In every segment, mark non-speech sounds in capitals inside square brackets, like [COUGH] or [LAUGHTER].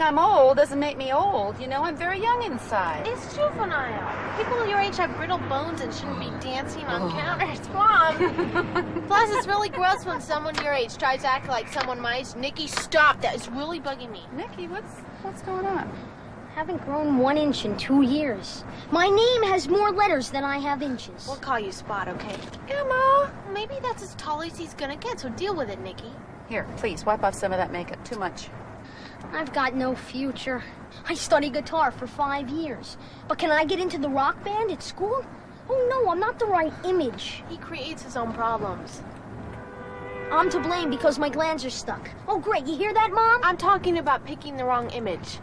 think I'm old doesn't make me old. You know, I'm very young inside. It's juvenile. People your age have brittle bones and shouldn't be dancing on counters. Mom. [LAUGHS] Plus, it's really gross when someone your age tries to act like someone my age. Nikki, stop. That is really bugging me. Nikki, what's what's going on? Haven't grown one inch in two years. My name has more letters than I have inches. We'll call you Spot, okay? Emma! Maybe that's as tall as he's gonna get, so deal with it, Nikki. Here, please, wipe off some of that makeup. Too much. I've got no future. I studied guitar for five years. But can I get into the rock band at school? Oh no, I'm not the right image. He creates his own problems. I'm to blame because my glands are stuck. Oh great, you hear that, Mom? I'm talking about picking the wrong image.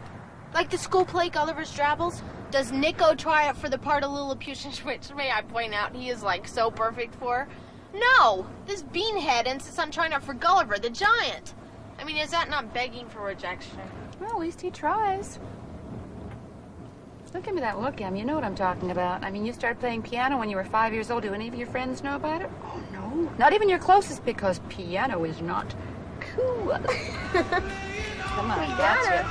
Like the school play Gulliver's Travels. Does Nico try out for the part of Lilliputian, [LAUGHS] which may I point out he is like so perfect for? No! This beanhead insists on trying out for Gulliver, the giant. I mean, is that not begging for rejection? Well, at least he tries. Don't give me that look, Em. You know what I'm talking about. I mean, you started playing piano when you were five years old. Do any of your friends know about it? Oh, no. Not even your closest, because piano is not cool. [LAUGHS] Come on, that's it.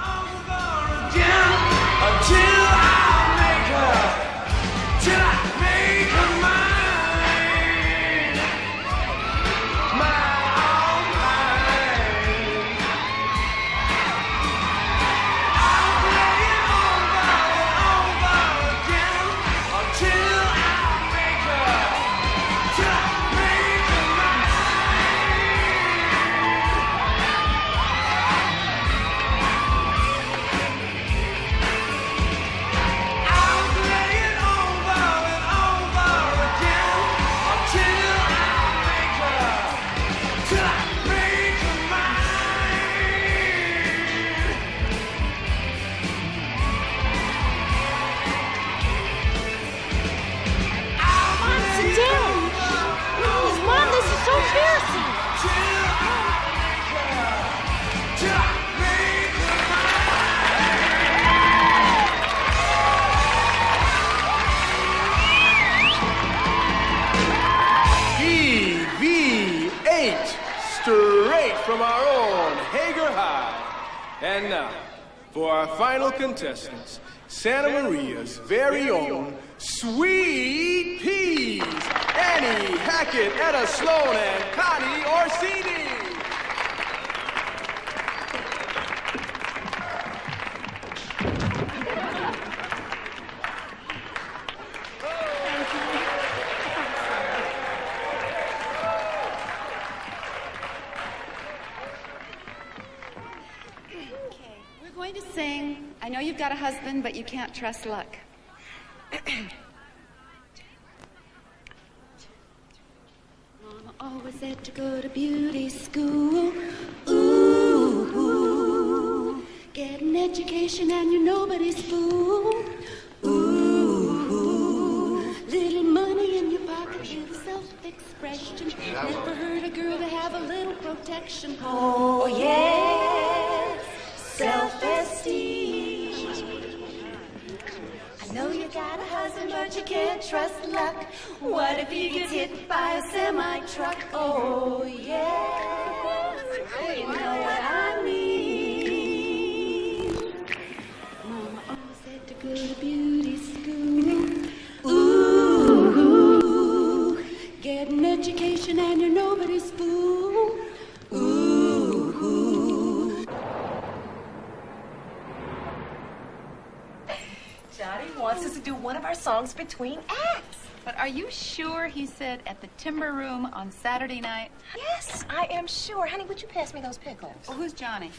And now, for our final contestants, Santa Maria's very own Sweet Peas, Annie Hackett, Etta Sloan, and Connie Orsini. But you can't trust luck. [COUGHS] Mama always said to go to beauty school. Ooh, get an education and you're nobody's fool. Ooh, little money in your pocket, little self self-expression. Never hurt a girl to have a little protection. Oh, yes, self-esteem. Know you got a husband, but you can't trust luck. What if he gets hit by a semi-truck? Oh, yeah. you know what I mean. Mama always said to go to beauty school. Ooh, get an education and you're nobody's fool. Wants us to do one of our songs between acts. But are you sure he said at the Timber Room on Saturday night? Yes, I am sure. Honey, would you pass me those pickles? Well, who's Johnny?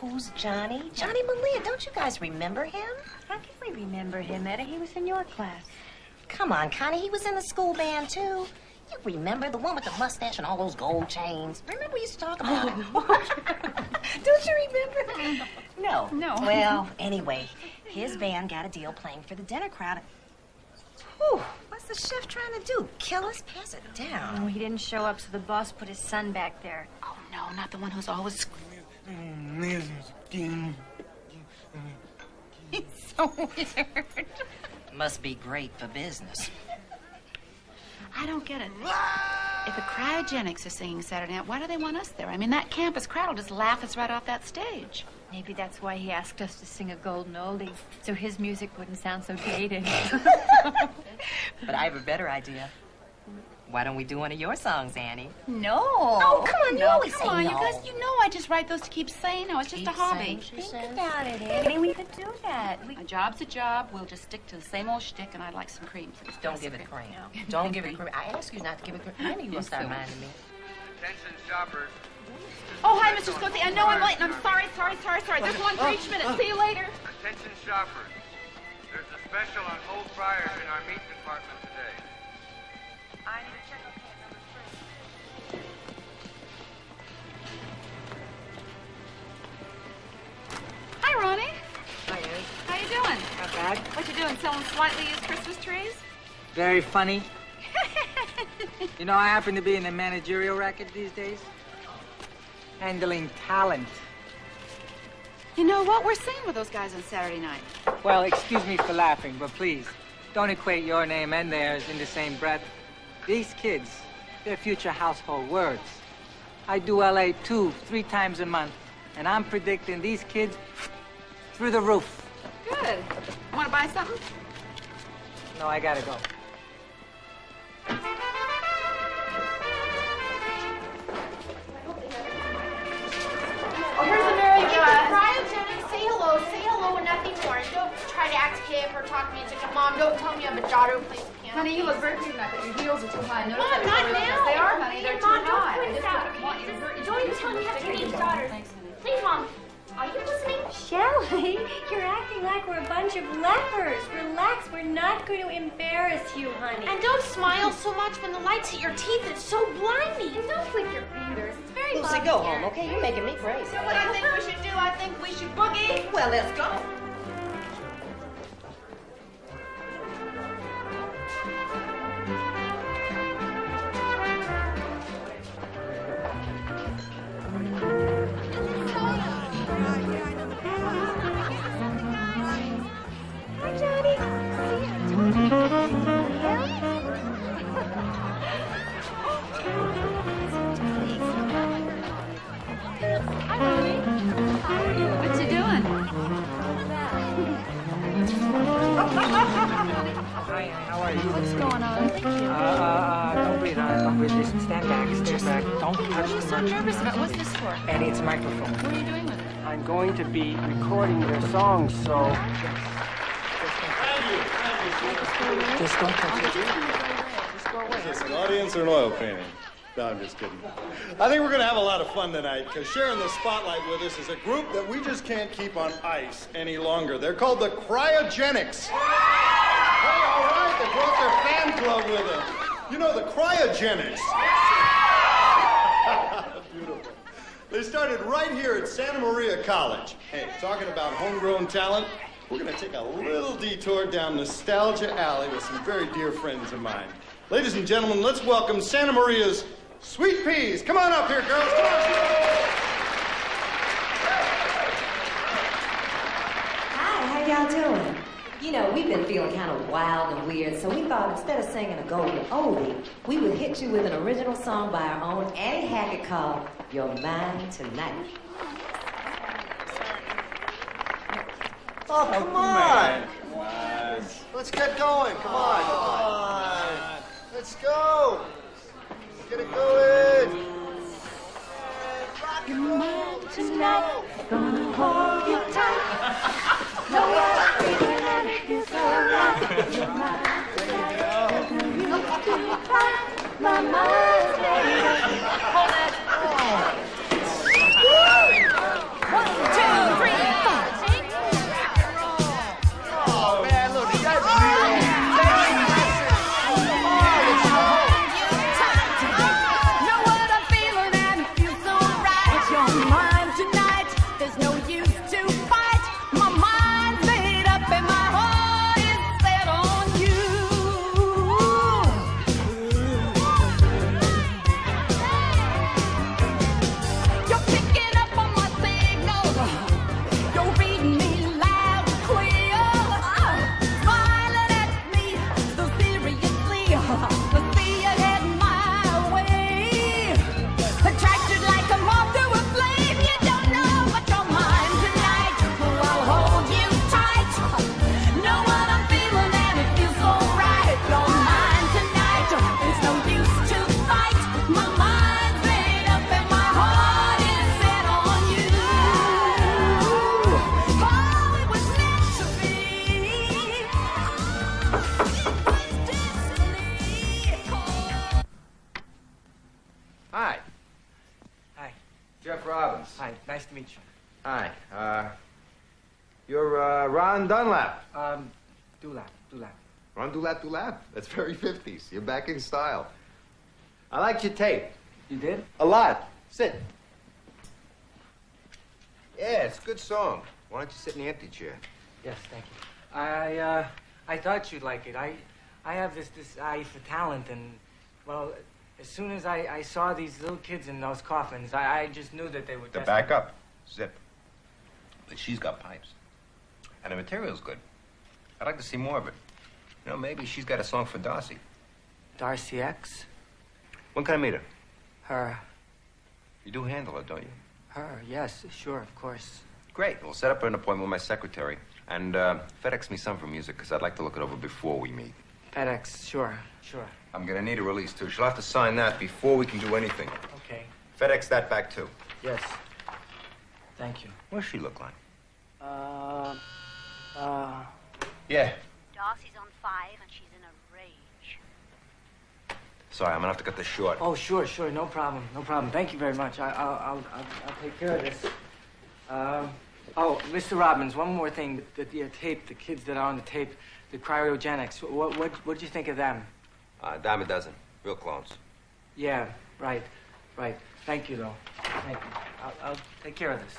Who's Johnny? Johnny Malia. Don't you guys remember him? How can we remember him, Etta? He was in your class. Come on, Connie. He was in the school band, too. You remember the one with the mustache and all those gold chains? Remember we used to talk about it? [LAUGHS] [LAUGHS] Don't you remember? No. No. Well, anyway, his band got a deal playing for the dinner crowd. Whew, what's the chef trying to do? Kill us? Pass it down. Oh, he didn't show up, so the boss put his son back there. Oh, no, not the one who's always... screaming. He's [LAUGHS] so weird. Must be great for business. I don't get it. If the cryogenics are singing Saturday night, why do they want us there? I mean, that campus crowd will just laugh us right off that stage. Maybe that's why he asked us to sing a golden oldie, so his music wouldn't sound so dated. [LAUGHS] But I have a better idea. Why don't we do one of your songs, Annie? No. Oh, come on, you no, always come say on, no. you guys. You know I just write those to keep sane. No, it's just a hobby. sane. Think about it, Annie. We could do that. We... A job's a job. We'll just stick to the same old shtick, and I'd like some cream. please. Don't Yes, give it cream. cream. Don't give it cream. I ask you not to give it cream. Annie, knew you were start minding me. Attention shoppers. Oh, hi, Mr. Scotty. I know I'm late, and I'm sorry, sorry, sorry, sorry. There's one for each minute. See you later. Attention shoppers. There's a special on whole fryers in our meat department today. I need to check on can number three. Hi, Ronnie. Hi, Annie. How you doing? Not bad. What you doing? Selling slightly used Christmas trees? Very funny. [LAUGHS] you know, I happen to be in the managerial racket these days. Handling talent. You know what? We're singing with those guys on Saturday night. Well, excuse me for laughing, but please, don't equate your name and theirs in the same breath. These kids, they're future household words. I do LA two, three times a month, and I'm predicting these kids through the roof. Good. Want to buy something? No, I gotta go. Here's the Mary Cryogenics, say hello, say hello and nothing more. And don't try to act hip or talk to me. Mom, don't tell me I'm a daughter who plays piano. Honey, you look very tonight, but your heels are too high. Notice Mom, not you- now. They are, honey. They're Mom, too high. I just out. don't want you to hurt Don't even tell me you have teenage daughters. Thanks. Please, Mom. Are you listening? Shelley, [LAUGHS] you're acting like we're a bunch of lepers. Relax, we're not going to embarrass you, honey. And don't smile so much when the lights hit your teeth. It's so blinding. And don't flick your fingers. It's very Lucy, go here. home, okay? You're making me crazy. You know what I think we should do? I think we should boogie. Well, let's go. What are you so nervous about? What's this for? Annie, it's a microphone. What are you doing with it? I'm going to be recording their songs, so Thank you. Thank you. Just don't touch it. Is this an audience or an oil painting? No, I'm just kidding. I think we're going to have a lot of fun tonight because sharing the spotlight with us is a group that we just can't keep on ice any longer. They're called the Cryogenics. Hey, all right, they brought their fan club with them. You know, the Cryogenics. They started right here at Santa Maria College. Hey, talking about homegrown talent, we're going to take a little detour down Nostalgia Alley with some very dear friends of mine. Ladies and gentlemen, let's welcome Santa Maria's Sweet Peas. Come on up here, girls. Come on. Hi, how y'all doing? You know, we've been feeling kind of wild and weird, so we thought instead of singing a golden oldie, we would hit you with an original song by our own Annie Hackett called Your Mind Tonight. Oh, come on. Let's get going. Come on. Come on. Let's go. Let's get it going. Your mind tonight, gonna hold you tight. [LAUGHS] Know what fight. My Hi, nice to meet you. Hi. Uh, you're uh, Ron Dunlap. Um, Dulap, Dulap. Ron Dunlap Dunlap. That's very 50s. You're back in style. I liked your tape. You did? A lot. Sit. Yeah, it's a good song. Why don't you sit in the empty chair? Yes, thank you. I, uh, I thought you'd like it. I, I have this, this eye for talent, and, well, as soon as I, I saw these little kids in those coffins, I, I just knew that they were The back up. Zip. But she's got pipes. And the material's good. I'd like to see more of it. You know, maybe she's got a song for Darcy. Darcy X? When can I meet her? Her. You do handle her, don't you? Her, yes, sure, of course. Great. We'll set up an appointment with my secretary. And uh, FedEx me some for music, because I'd like to look it over before we meet. FedEx, sure, sure. I'm going to need a release, too. She'll have to sign that before we can do anything. Okay, FedEx that back, too. yes. Thank you. What's she look like? Uh, uh, Yeah. Darcy's on five and she's in a rage. Sorry, I'm going to have to cut this short. oh, sure, sure, no problem, no problem. Thank you very much. I, I'll, I'll, I'll, I'll take care of this. Um, oh, Mr. Robins, one more thing. The, the, uh, tape, the kids that are on the tape, the cryogenics. What, what, what did you think of them? Uh, dime a dozen. Real clones. Yeah, right, right. Thank you, though. Thank you. I'll, I'll take care of this.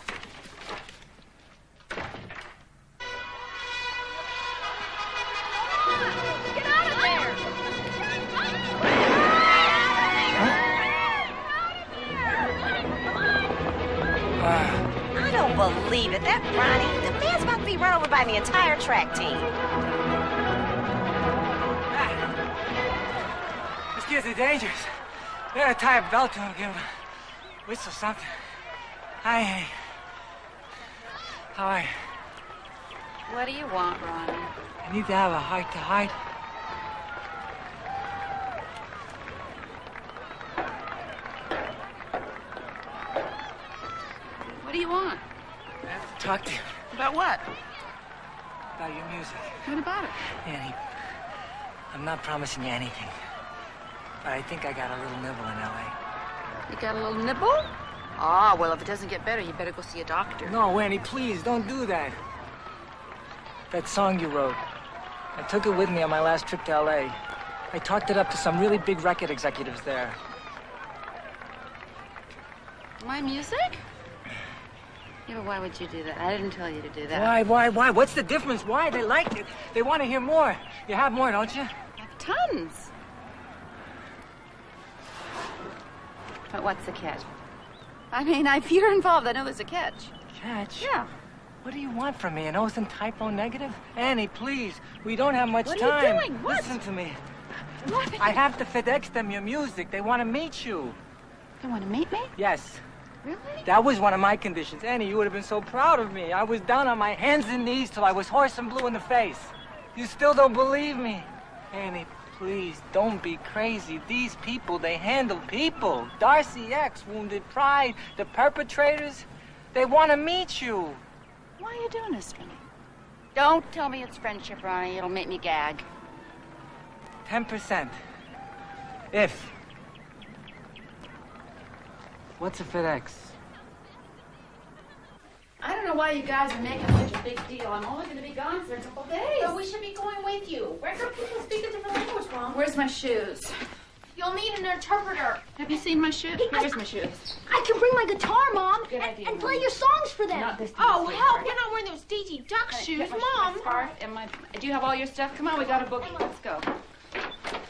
Get out of there! I don't believe it. That Ronnie, the man's about to be run over by the entire track team. These kids are dangerous. They gotta tie a belt to him, give them a whistle something. Hi, hey. How are you? What do you want, Ronnie? I need to have a heart to heart. What do you want? I have to talk to you About what? about your music. What about it? Annie, I'm not promising you anything. But I think I got a little nibble in L.A. You got a little nibble? Ah, well, if it doesn't get better, you better go see a doctor. No, Annie, please, don't do that. That song you wrote, I took it with me on my last trip to L.A. I talked it up to some really big record executives there. My music? Yeah, but why would you do that? I didn't tell you to do that. Why, why, why? What's the difference? Why? They liked it. They want to hear more. You have more, don't you? I have tons. But what's the catch? I mean, if you're involved, I know there's a catch. Catch? Yeah. What do you want from me? An O's and type O negative? Annie, please. We don't have much What are you time. doing? What? Listen to me. What? I have to FedEx them your music. They want to meet you. They want to meet me? Yes. Really? That was one of my conditions. Annie, you would have been so proud of me. I was down on my hands and knees till I was hoarse and blue in the face. You still don't believe me? Annie, please, don't be crazy. These people, they handle people. Darcy X, Wounded Pride, the perpetrators, they want to meet you. Why are you doing this, Ronnie? Don't tell me it's friendship, Ronnie. It'll make me gag. 10%. If. What's a FedEx? I don't know why you guys are making such a big deal. I'm only going to be gone for a couple days. But we should be going with you. Regular people speak a different language, Mom. Where's my shoes? You'll need an interpreter. Have you seen my shoes? Where's my shoes? I can bring my guitar, Mom, Good and, idea, and play your songs for them. Not this Oh, help. You're not wearing those Daisy Duck Can I shoes, Mom. My scarf and my. Do you have all your stuff? Come on, we got a boogie. Let's go.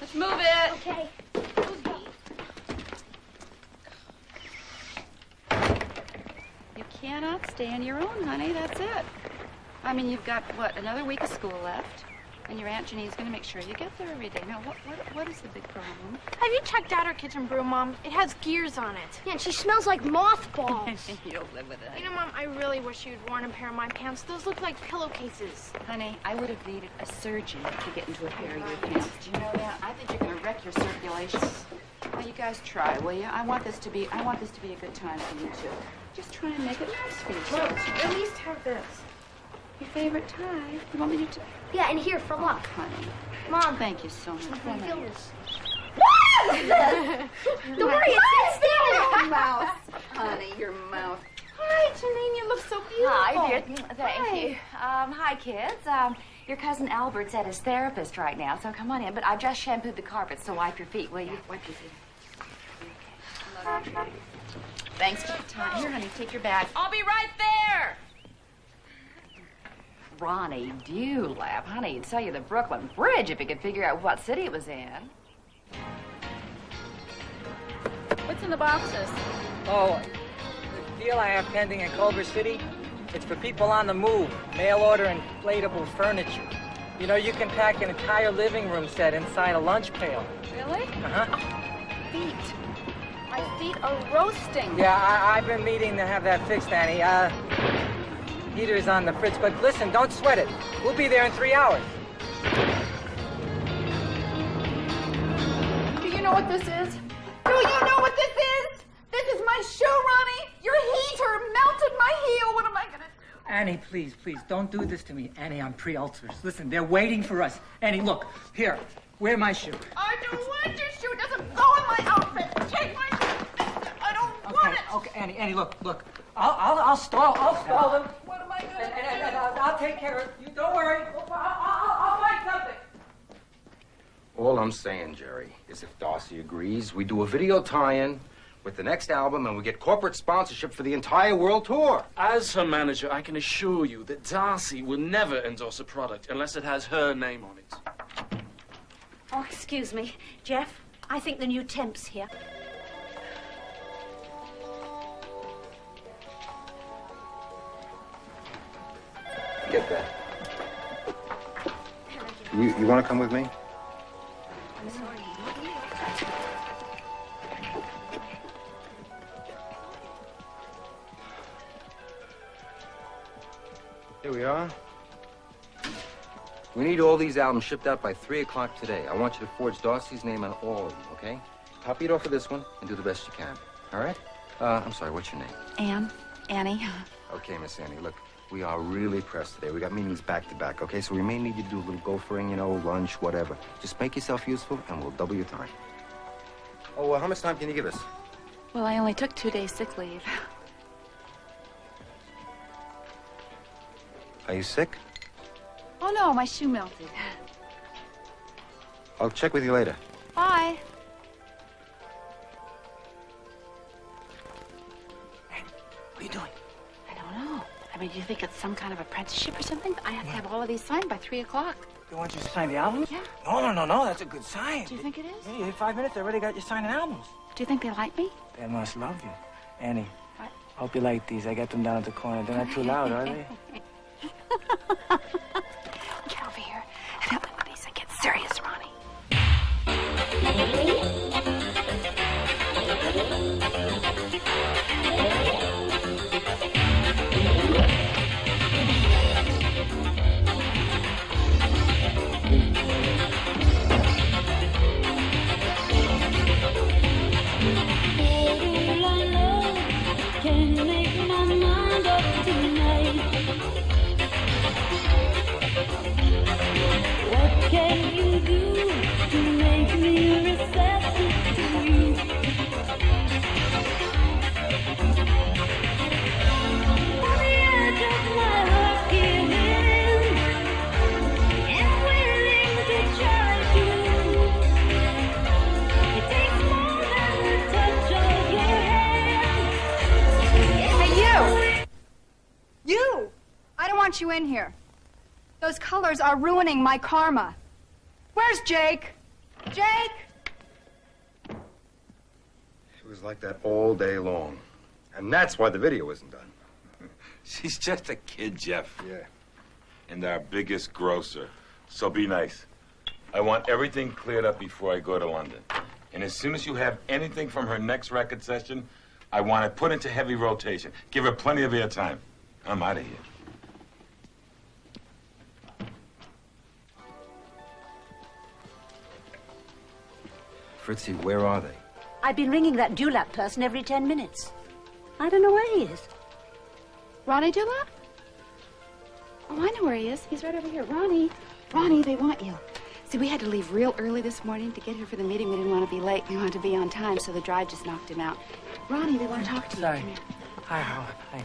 Let's move it. Okay. Cannot stay on your own, honey. That's it. I mean, you've got what another week of school left, and your aunt Janine's going to make sure you get there every day. Now, what what what is the big problem? Have you checked out our kitchen broom, Mom? It has gears on it. Yeah, and she smells like mothballs. [LAUGHS] You'll live with it. You know, Mom, I really wish you'd worn a pair of my pants. Those look like pillowcases. Honey, I would have needed a surgeon to get into a pair of your pants. Do you know that? I think you're going to wreck your circulation. Now, you guys try, will you? I want this to be. I want this to be a good time for you two. Just try and make it nice for yourselves. At least have this. Your favorite tie. You want me to? T- Yeah, and here for luck. honey. Mom, Thank you so much. I feel this. Don't worry, it's it's Your mouse, honey. Your mouth. Hi, Janine. You look so beautiful. Hi, dear. Thank you. Um, hi, kids. Um, your cousin Albert's at his therapist right now, so come on in. But I just shampooed the carpet, so wipe your feet, will you? Wipe your feet. Thanks for the time. Here, honey, take your bag. I'll be right there. Ronnie Dulap, honey, he'd sell you the Brooklyn Bridge if he could figure out what city it was in. What's in the boxes? Oh, the deal I have pending in Culver City, it's for people on the move, mail order inflatable furniture. You know, you can pack an entire living room set inside a lunch pail. Really? Uh-huh. Feet. My feet are roasting. Yeah, I, I've been meeting to have that fixed, Annie. Uh, heater's on the fridge, but listen, don't sweat it. We'll be there in three hours. Do you know what this is? Do you know what this is? This is my shoe, Ronnie. Your heater melted my heel. What am I gonna do? Annie, please, please, don't do this to me. Annie, I'm pre-ulcers. Listen, they're waiting for us. Annie, look, here, wear my shoe. I don't want your shoe. It doesn't go in my outfit. Take my shoe. I don't want Okay, it. okay, Annie, Annie, look, look. I'll, I'll, I'll stall, I'll stall them. What am I gonna And, and, do? and I'll, I'll take care of you. Don't worry. I'll, I'll, I'll find something. All I'm saying, Jerry, is if Darcy agrees, we do a video tie-in with the next album and we get corporate sponsorship for the entire world tour. As her manager, I can assure you that Darcy will never endorse a product unless it has her name on it. Oh, excuse me. Jeff, I think the new temp's here. Get that. You, you want to come with me? I'm sorry. Here we are. We need all these albums shipped out by 3 o'clock today. I want you to forge Darcy's name on all of them, okay? Copy it off of this one and do the best you can. All right? Uh, I'm sorry, what's your name? Anne, Annie. Okay, Miss Annie, look, we are really pressed today. We got meetings back to back, okay? So we may need you to do a little gophering, you know, lunch, whatever. Just make yourself useful and we'll double your time. Oh, well, how much time can you give us? Well, I only took two days sick leave. Are you sick? Oh no, my shoe melted. I'll check with you later. Bye. What are you doing? I don't know. I mean, do you think it's some kind of apprenticeship or something? I have to have all of these signed by three o'clock. They want you to sign the albums? Yeah. No, no, no, no. That's a good sign. Do you think it is? Yeah, you five minutes. They already got you signing albums. Do you think they like me? They must love you. Annie, I hope you like these. I got them down at the corner. They're not too loud, are they? [LAUGHS] you in here. Those colors are ruining my karma. Where's Jake? Jake! It was like that all day long. And that's why the video isn't done. [LAUGHS] She's just a kid, Jeff. Yeah. And our biggest grosser. So be nice. I want everything cleared up before I go to London. And as soon as you have anything from her next record session, I want it put into heavy rotation. Give her plenty of airtime. I'm out of here. Fritzy, where are they? I've been ringing that Dulap person every ten minutes. I don't know where he is. Ronnie Dulap? Oh, I know where he is. He's right over here. Ronnie, Ronnie, they want you. See, we had to leave real early this morning to get here for the meeting. We didn't want to be late. We wanted to be on time, so the drive just knocked him out. Ronnie, they want to talk to you. Sorry. Come. Hi, Howard. Hi.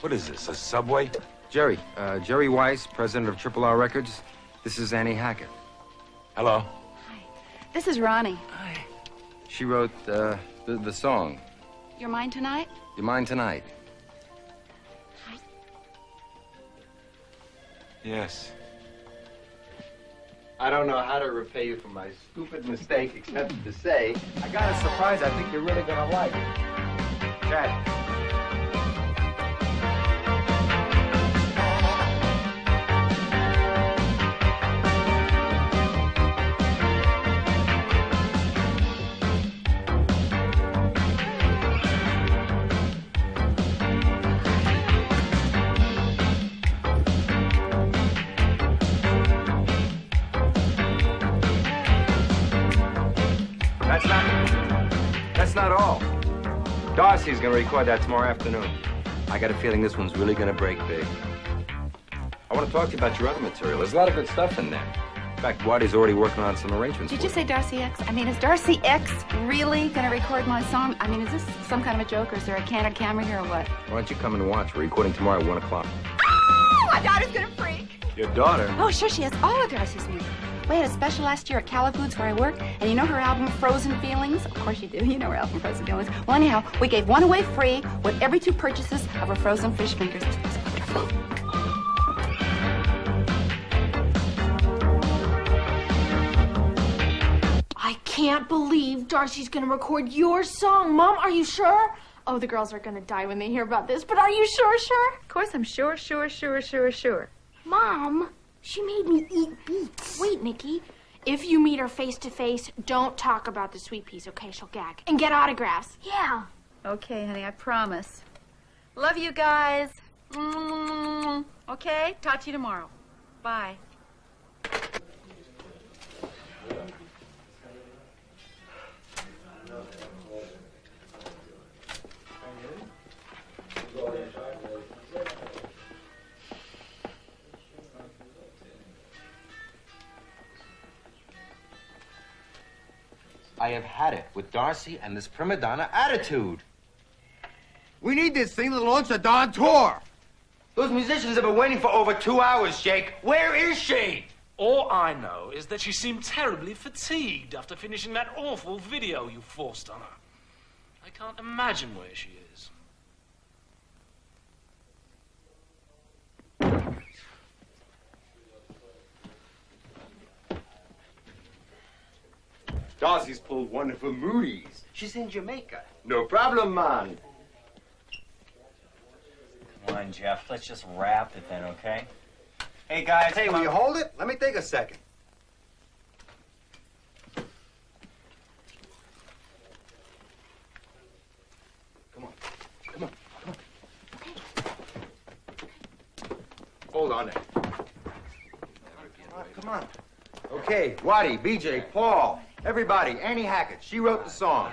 What is this, a subway? Jerry, uh, Jerry Weiss, president of Triple R Records. This is Annie Hackett. Hello. This is Ronnie. She wrote uh, the, the song, You're mine tonight? You Mine Tonight. Yes. I don't know how to repay you for my stupid mistake except to say, I got a surprise I think you're really gonna like. Chad. Darcy's gonna record that tomorrow afternoon. I got a feeling this one's really gonna break big. I want to talk to you about your other material. There's a lot of good stuff in there. In fact, Waddy's already working on some arrangements. Did for you say Darcy X? I mean, is Darcy X really going to record my song? I mean, is this some kind of a joke, or is there a candid camera here, or what? Why don't you come and watch? We're recording tomorrow at 1 o'clock. Oh, my daughter's going to freak. Your daughter? Oh, sure, she has all of Darcy's music. We had a special last year at Cali Foods where I work, and you know her album Frozen Feelings? Of course you do. You know her album Frozen Feelings. Well, anyhow, we gave one away free with every two purchases of her frozen fish fingers. It was wonderful. I can't believe Darcy's gonna record your song. Mom, are you sure? Oh, the girls are gonna die when they hear about this, but are you sure, sure? Of course, I'm sure, sure, sure, sure, sure. Mom, she made me eat beets. Wait, Nikki. If you meet her face to face, don't talk about the sweet peas, okay? She'll gag. And get autographs. Yeah. Okay, honey, I promise. Love you guys. Mm, Okay, talk to you tomorrow. Bye. I have had it with Darcy and this prima donna attitude. We need this thing to launch the Dawn tour. Those musicians have been waiting for over two hours, Jake. Where is she? All I know is that she seemed terribly fatigued after finishing that awful video you forced on her. I can't imagine where she is. Darcy's pulled wonderful Moody's. She's in Jamaica. No problem, man. Come on, Jeff. Let's just wrap it then, okay? Hey, guys. Hey, will you hold it? Let me take a second. Come on. Come on. Come on. Hold on there. Come on. Okay, Waddy, BJ, Paul, everybody, Annie Hackett. She wrote the song.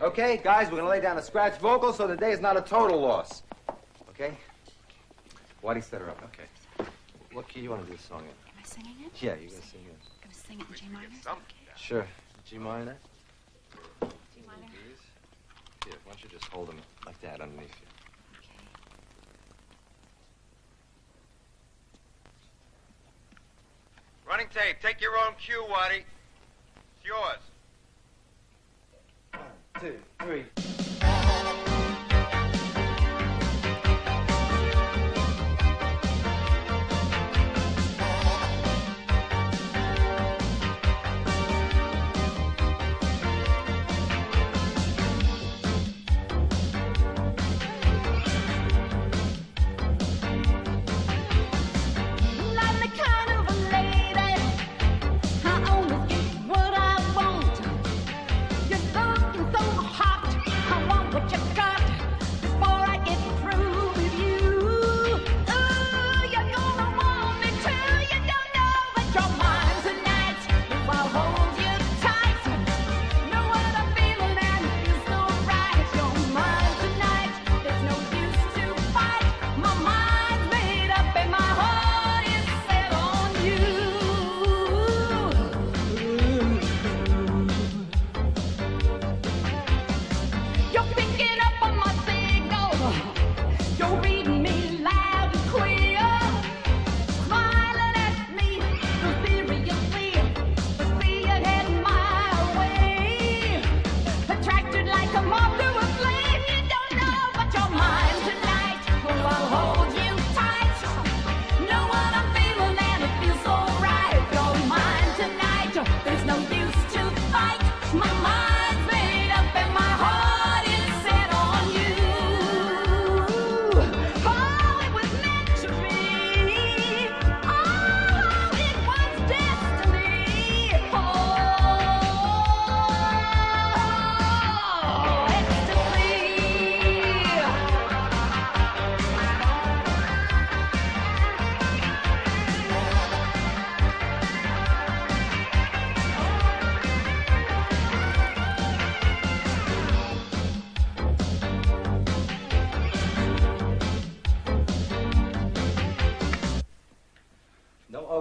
Oh, okay, guys, we're gonna lay down a scratch vocal so the day is not a total loss. Okay? Waddy, set her up. Okay. What key you want to do the song in? Am I singing it? Yeah, you're gonna sing it. Gonna sing it in G minor? Okay. Sure. G minor? G minor. Here, why don't you just hold them like that underneath you? Okay. Running tape. Take your own cue, Waddy. Yours. Two, three.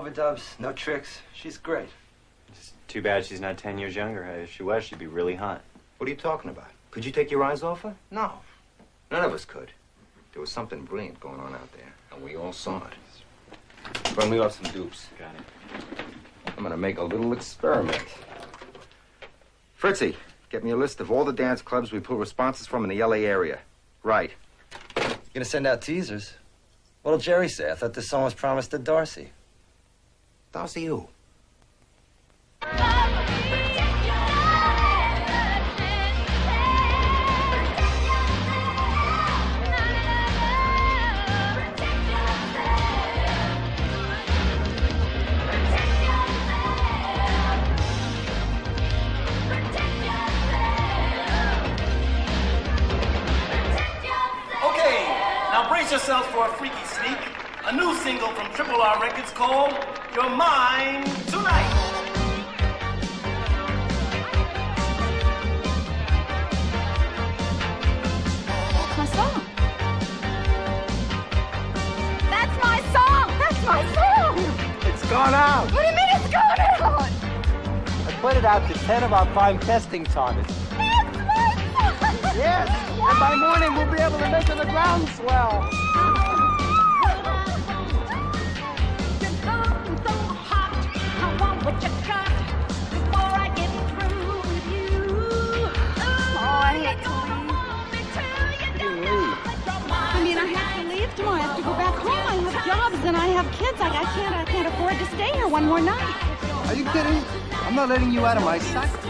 Overdubs, no tricks. She's great. It's Too bad she's not 10 years younger. If she was, she'd be really hot. What are you talking about? Could you take your eyes off her? No. None of us could. There was something brilliant going on out there, and we all saw it. Run me off some dupes. Got it. I'm gonna make a little experiment. Fritzy, get me a list of all the dance clubs we pull responses from in the LA area. Right. You gonna send out teasers? What'll Jerry say? I thought this song was promised to Darcy. Darcy now brace yourselves for a freaky sneak. A new single from Triple R Records called You're Mine Tonight. That's my song. That's my song. That's my song. It's gone out. What do you mean it's going out? I put it out to 10 of our prime testing targets. Yes, and by morning we'll be able to measure the groundswell. Oh, I can't. I mean, I have to leave tomorrow. I have to go back home. I have jobs and I have kids. Like I can't, I can't afford to stay here one more night. Are you kidding? I'm not letting you out of my sight.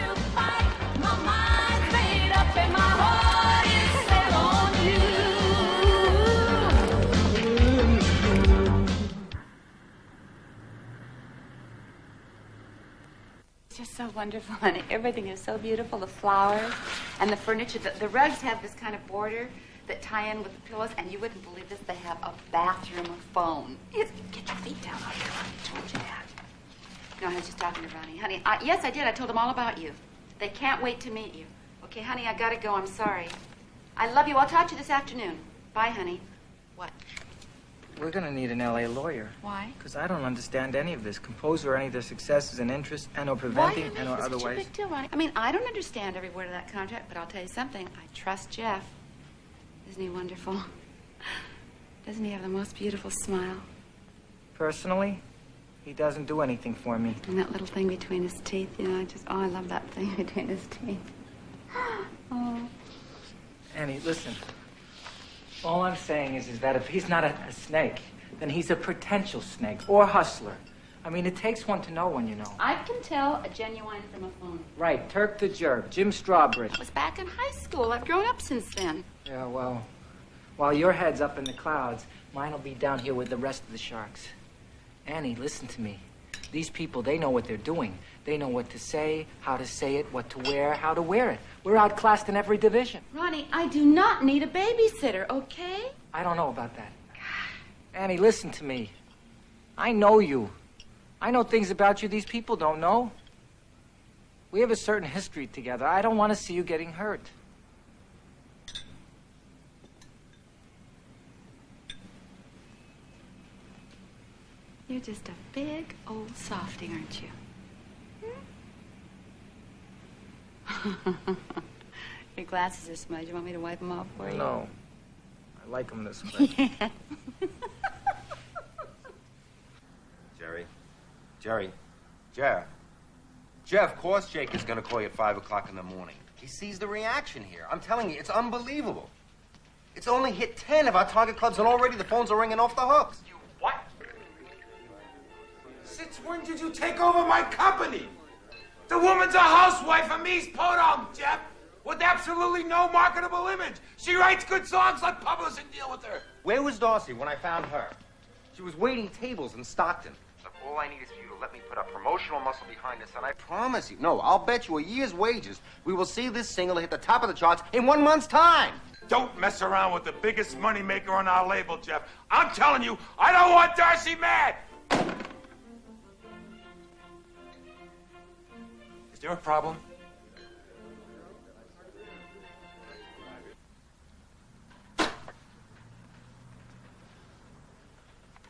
Wonderful, [LAUGHS] honey. Everything is so beautiful. The flowers and the furniture. The, the rugs have this kind of border that tie in with the pillows, and you wouldn't believe this. They have a bathroom phone. It's, get your feet down honey. I told you that. No, I was just talking to Ronnie. Honey, I, yes, I did. I told them all about you. They can't wait to meet you. Okay, honey, I gotta go. I'm sorry. I love you. I'll talk to you this afternoon. Bye, honey. What? We're gonna need an LA lawyer. Why? Because I don't understand any of this. Composer or any of their successes and interests, and or Why preventing, and or this such a otherwise. big deal, Ronnie? I mean, I don't understand every word of that contract, but I'll tell you something. I trust Jeff. Isn't he wonderful? [LAUGHS] Doesn't he have the most beautiful smile? Personally, he doesn't do anything for me. And that little thing between his teeth, you know, I just, oh, I love that thing [LAUGHS] between his teeth. [GASPS] Oh. Annie, listen. All I'm saying is, is that if he's not a, a snake, then he's a potential snake or hustler. I mean, it takes one to know one, you know. I can tell a genuine from a phony. Right, Turk the Jerk, Jim Strawbridge. It was back in high school. I've grown up since then. Yeah, well, while your head's up in the clouds, mine will be down here with the rest of the sharks. Annie, listen to me. These people, they know what they're doing. They know what to say, how to say it, what to wear, how to wear it. We're outclassed in every division. Ronnie, I do not need a babysitter, okay? I don't know about that. Annie, listen to me. I know you. I know things about you these people don't know. We have a certain history together. I don't want to see you getting hurt. You're just a big old softy, aren't you? Hmm? [LAUGHS] Your glasses are smudged. You want me to wipe them off for you? No. I like them this way. [LAUGHS] Jerry. Jerry. Jeff. Jeff, of course Jake is going to call you at 5 o'clock in the morning. He sees the reaction here. I'm telling you, it's unbelievable. It's only hit 10 of our target clubs, and already the phones are ringing off the hooks. You what? Since when did you take over my company? The woman's a housewife from East Podunk, Jeff, with absolutely no marketable image. She writes good songs, let publishing deal with her. Where was Darcy when I found her? She was waiting tables in Stockton. Look, all I need is for you to let me put up promotional muscle behind this, and I promise you, no, I'll bet you a year's wages, we will see this single hit the top of the charts in one month's time. Don't mess around with the biggest moneymaker on our label, Jeff. I'm telling you, I don't want Darcy mad. Is there a problem?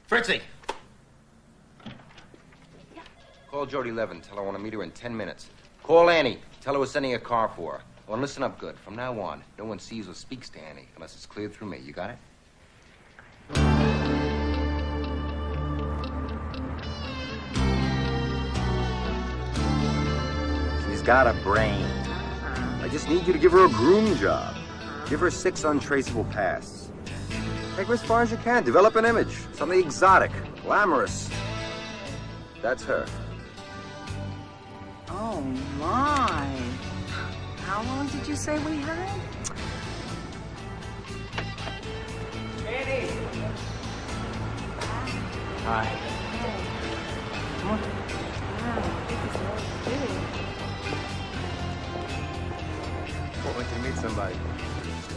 Fritzy! Call Jody Levin. Tell her I want to meet her in 10 minutes. Call Annie. Tell her we're sending a car for her. Oh, and listen up good. From now on, no one sees or speaks to Annie unless it's cleared through me. You got it? Got a brain. Uh-huh. I just need you to give her a groom job. Give her six untraceable pasts. Take her as far as you can. Develop an image. Something exotic, glamorous. That's her. Oh, my. How long did you say we had? Annie! Hi. Come on. Went to meet somebody.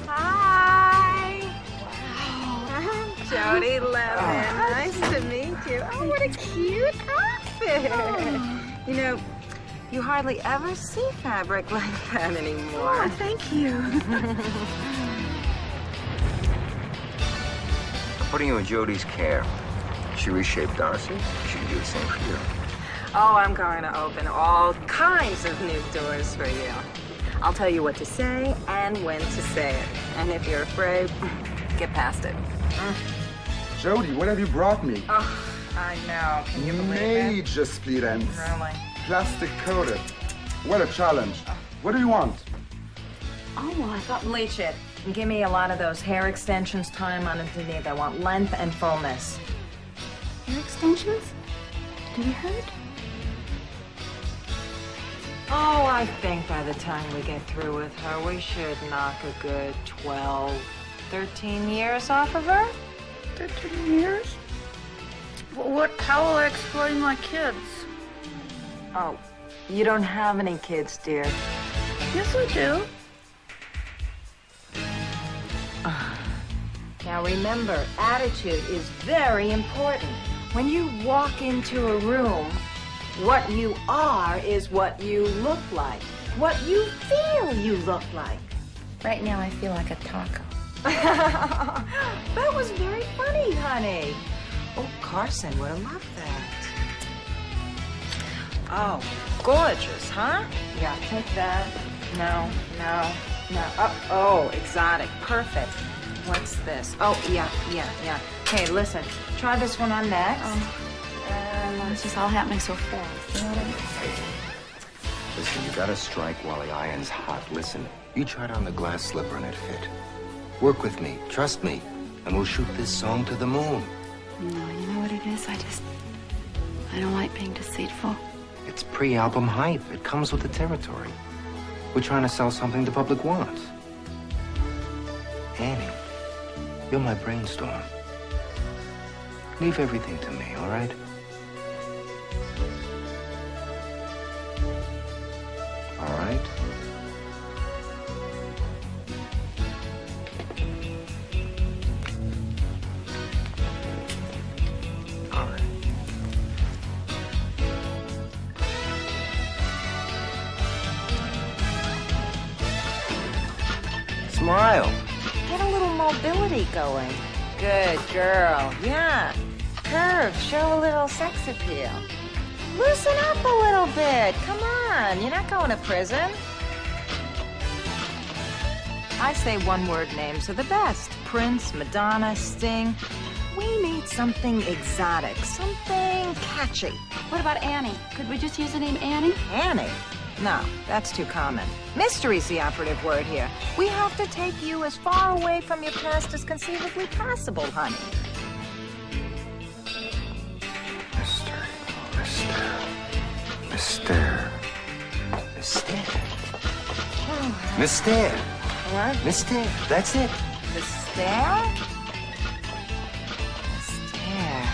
Hi. Wow. Jody Levin. Oh. Nice to meet you. Oh, what a cute outfit. Oh. You know, you hardly ever see fabric [LAUGHS] like that anymore. Oh, thank you. I'm [LAUGHS] putting you in Jody's care. She reshaped Darcy. She can do the same for you. Oh, I'm going to open all kinds of new doors for you. I'll tell you what to say and when to say it. And if you're afraid, [LAUGHS] get past it. Jody, what have you brought me? Oh, I know. Can you believe it? Major split ends. Really? Plastic coated. What a challenge. What do you want? Oh, well, I thought bleach it. And give me a lot of those hair extensions time underneath. I want length and fullness. Hair extensions? Did you hurt? Oh, I think by the time we get through with her, we should knock a good 12, 13 years off of her. 13 years? What, how will I explain my kids? Oh, You don't have any kids, dear. Yes, I do. [SIGHS] Now remember, attitude is very important. When you walk into a room, what you are is what you look like. What you feel you look like. Right now, I feel like a taco. [LAUGHS] that was very funny, honey. Oh, Carson would have loved that. Oh, gorgeous, huh? Yeah, take that. No, no, no. Oh, oh, exotic. Perfect. What's this? Oh, yeah, yeah, yeah. Hey, listen. Try this one on next. Um, Uh, it's just all happening so fast. You know what Listen, you gotta strike while the iron's hot. Listen, you tried on the glass slipper and it fit. Work with me, trust me, and we'll shoot this song to the moon. No, you know what it is? I just. I don't like being deceitful. It's pre-album hype. It comes with the territory. We're trying to sell something the public wants. Annie, you're my brainstorm. Leave everything to me, all right? All right? All right. Smile. Get a little mobility going. Good girl. Yeah. Curve. Show a little sex appeal. Loosen up a little bit. Come on. You're not going to prison. I say one word names are the best. Prince, Madonna, Sting. We need something exotic, something catchy. What about Annie? Could we just use the name Annie? Annie? No, that's too common. Mystery's the operative word here. We have to take you as far away from your past as conceivably possible, honey. Mystere. Mystere. Mystere. What? Mystere. That's it. Stare? Stare.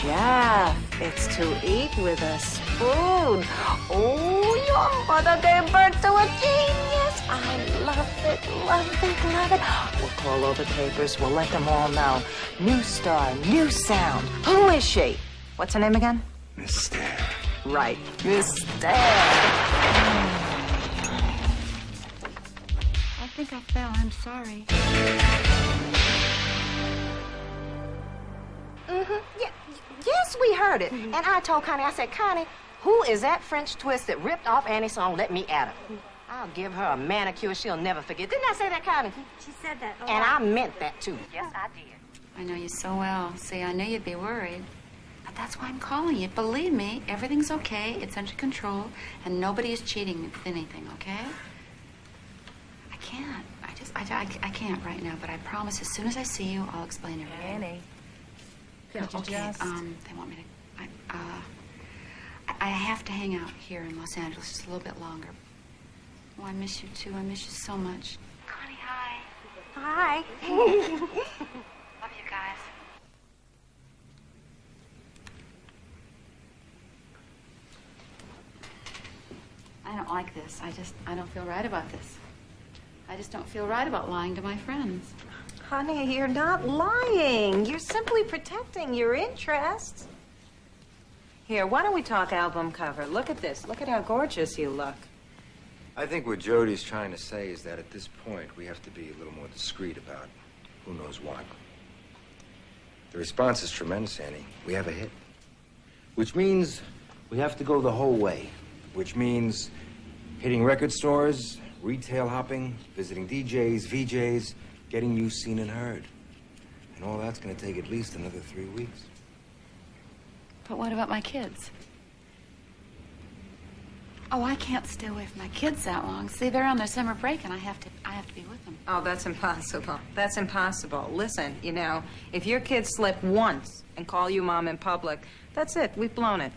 Jeff, it's to eat with a spoon. Oh, your mother gave birth to a genius. I love it, love it, love it. We'll call all the papers. We'll let them all know. New star, new sound. Who is she? What's her name again? Mystere. Right. Mystere. I think I fell. I'm sorry. Mm-hmm. Yeah, yes, we heard it. And I told Connie, I said, Connie, who is that French twist that ripped off Annie's song, Let Me At Her? I'll give her a manicure she'll never forget. Didn't I say that, Connie? She said that. And I meant that, too. Yes, I did. I know you so well. See, I knew you'd be worried. But that's why I'm calling you. Believe me, everything's okay. It's under control. And nobody is cheating me with anything, okay? I can't. I just, I, I, I can't right now. But I promise as soon as I see you, I'll explain everything. Annie. No, Could you okay, just- um, they want me to, I, uh, I- I have to hang out here in Los Angeles just a little bit longer. Oh, I miss you too. I miss you so much. Connie, hi. Hi. [LAUGHS] Love you guys. I don't like this. I just, I don't feel right about this. I just don't feel right about lying to my friends. Honey, you're not lying. You're simply protecting your interests. Here, why don't we talk album cover? Look at this. Look at how gorgeous you look. I think what Jody's trying to say is that at this point, we have to be a little more discreet about who knows what. The response is tremendous, Annie. We have a hit. Which means we have to go the whole way. Which means hitting record stores, retail hopping, visiting DJs, VJs, getting you seen and heard. And all that's going to take at least another three weeks. But what about my kids? Oh, I can't stay away from my kids that long. See, they're on their summer break, and I have to, I have to be with them. Oh, that's impossible. That's impossible. Listen, you know, if your kids slip once and call you mom in public, that's it. We've blown it.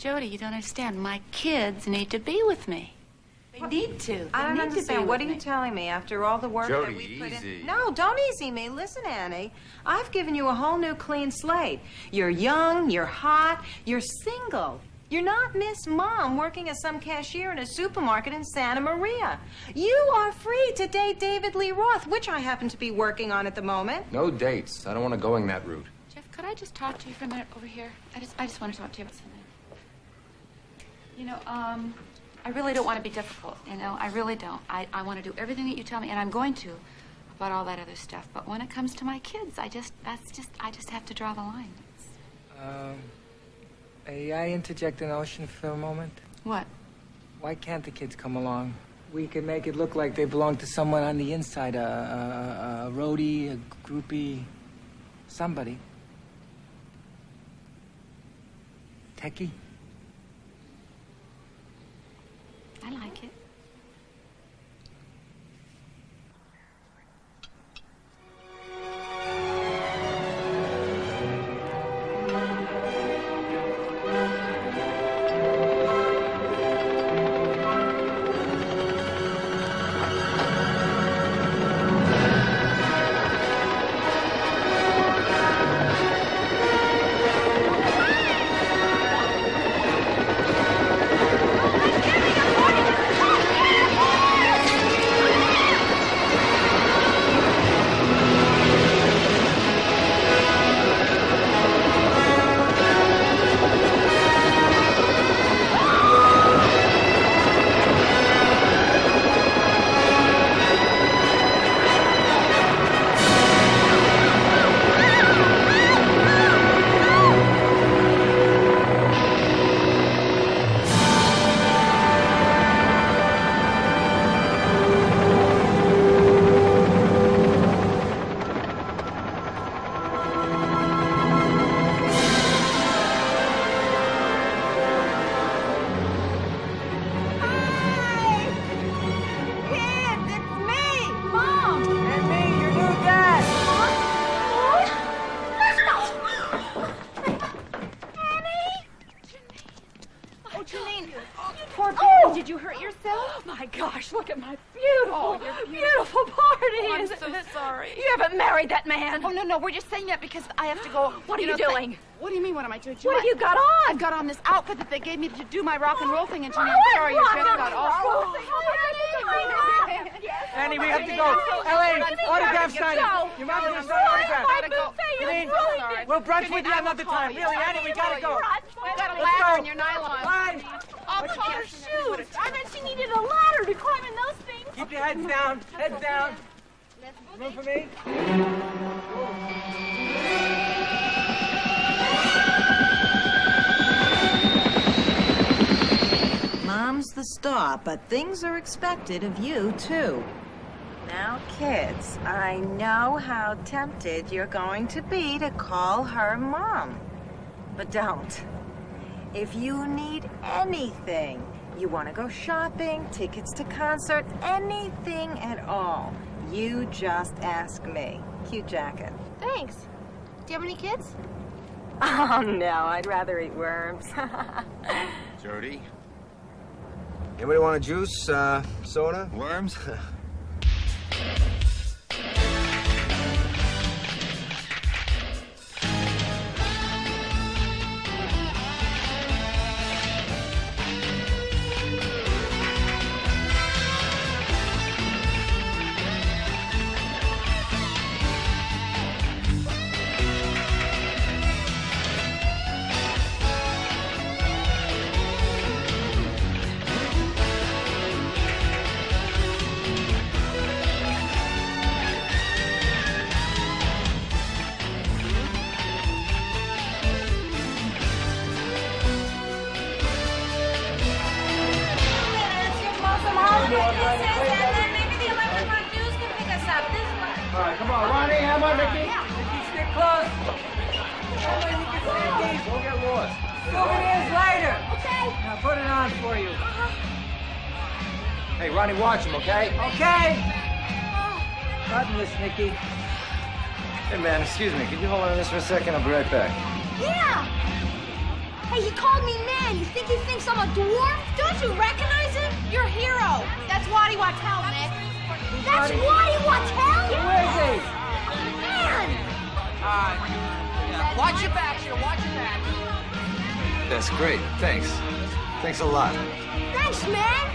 Jody, you don't understand. My kids need to be with me. They need to. They I don't need understand. To What are you me. telling me after all the work that Jody, we put easy. in? No, don't easy me. Listen, Annie. I've given you a whole new clean slate. You're young, you're hot, you're single. You're not Miss Mom working as some cashier in a supermarket in Santa Maria. You are free to date David Lee Roth, which I happen to be working on at the moment. No dates. I don't want to going that route. Jeff, could I just talk to you for a minute over here? I just, I just want to talk to you about something. You know, um, I really don't want to be difficult. You know, I really don't. I, I want to do everything that you tell me, and I'm going to about all that other stuff. But when it comes to my kids, I just, that's just, I just have to draw the line. Um, may I interject a notion for a moment? What? Why can't the kids come along? We could make it look like they belong to someone on the inside, a, a, a, a roadie, a groupie, somebody. Techie? I like it. They gave me to do my rock and roll thing, and Janine, sorry, your dress got thing? [LAUGHS] Annie, we have to go. L.A. autograph signing. Your mom's gonna sign autograph. Janine, we'll brunch with you Janine, I will another time. Really, Annie, we gotta you. go. You got a ladder in your nylon. Bye. Oh, at her shoes. I bet she needed a ladder to climb in those things. Keep your heads down. Heads down. Room for me? The star, but things are expected of you, too. Now, kids, I know how tempted you're going to be to call her Mom. But don't. If you need anything, you want to go shopping, tickets to concert, anything at all, you just ask me. Cute jacket. Thanks. Do you have any kids? [LAUGHS] Oh, no, I'd rather eat worms. [LAUGHS] Jody? Anybody want a juice, uh, soda, worms? [LAUGHS] Thanks. Thanks a lot. Thanks, man.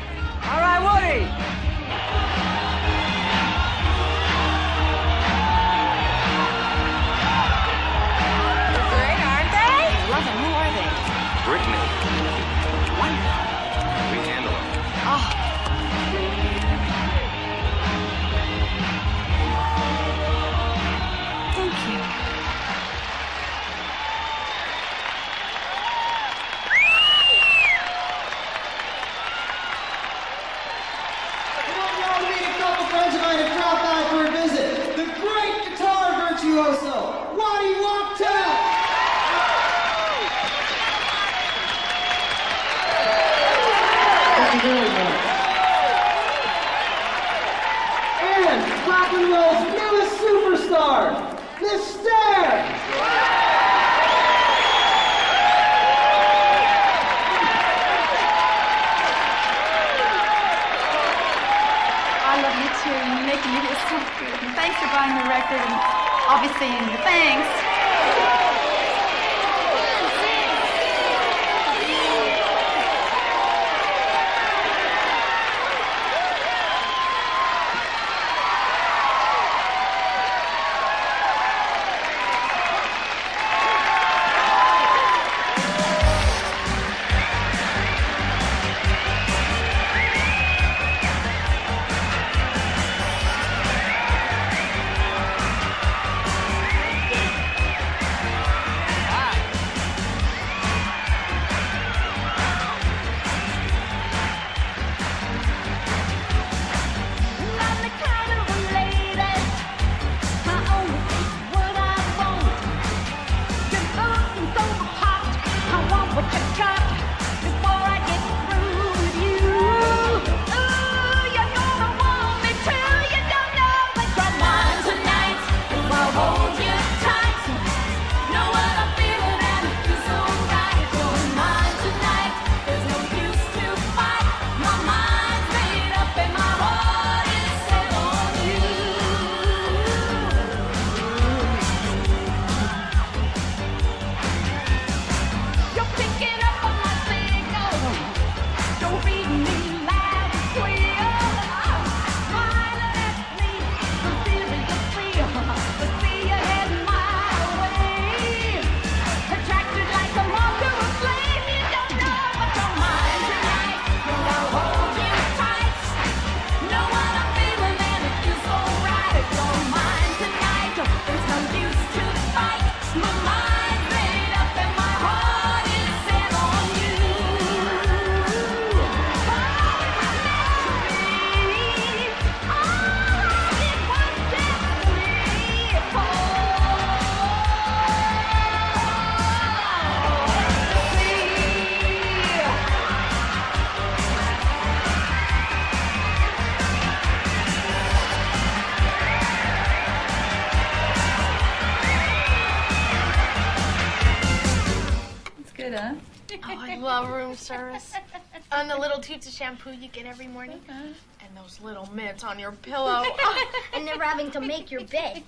Little tubes of shampoo you get every morning. Uh-huh. And those little mints on your pillow. [LAUGHS] [LAUGHS] and never having to make your bed.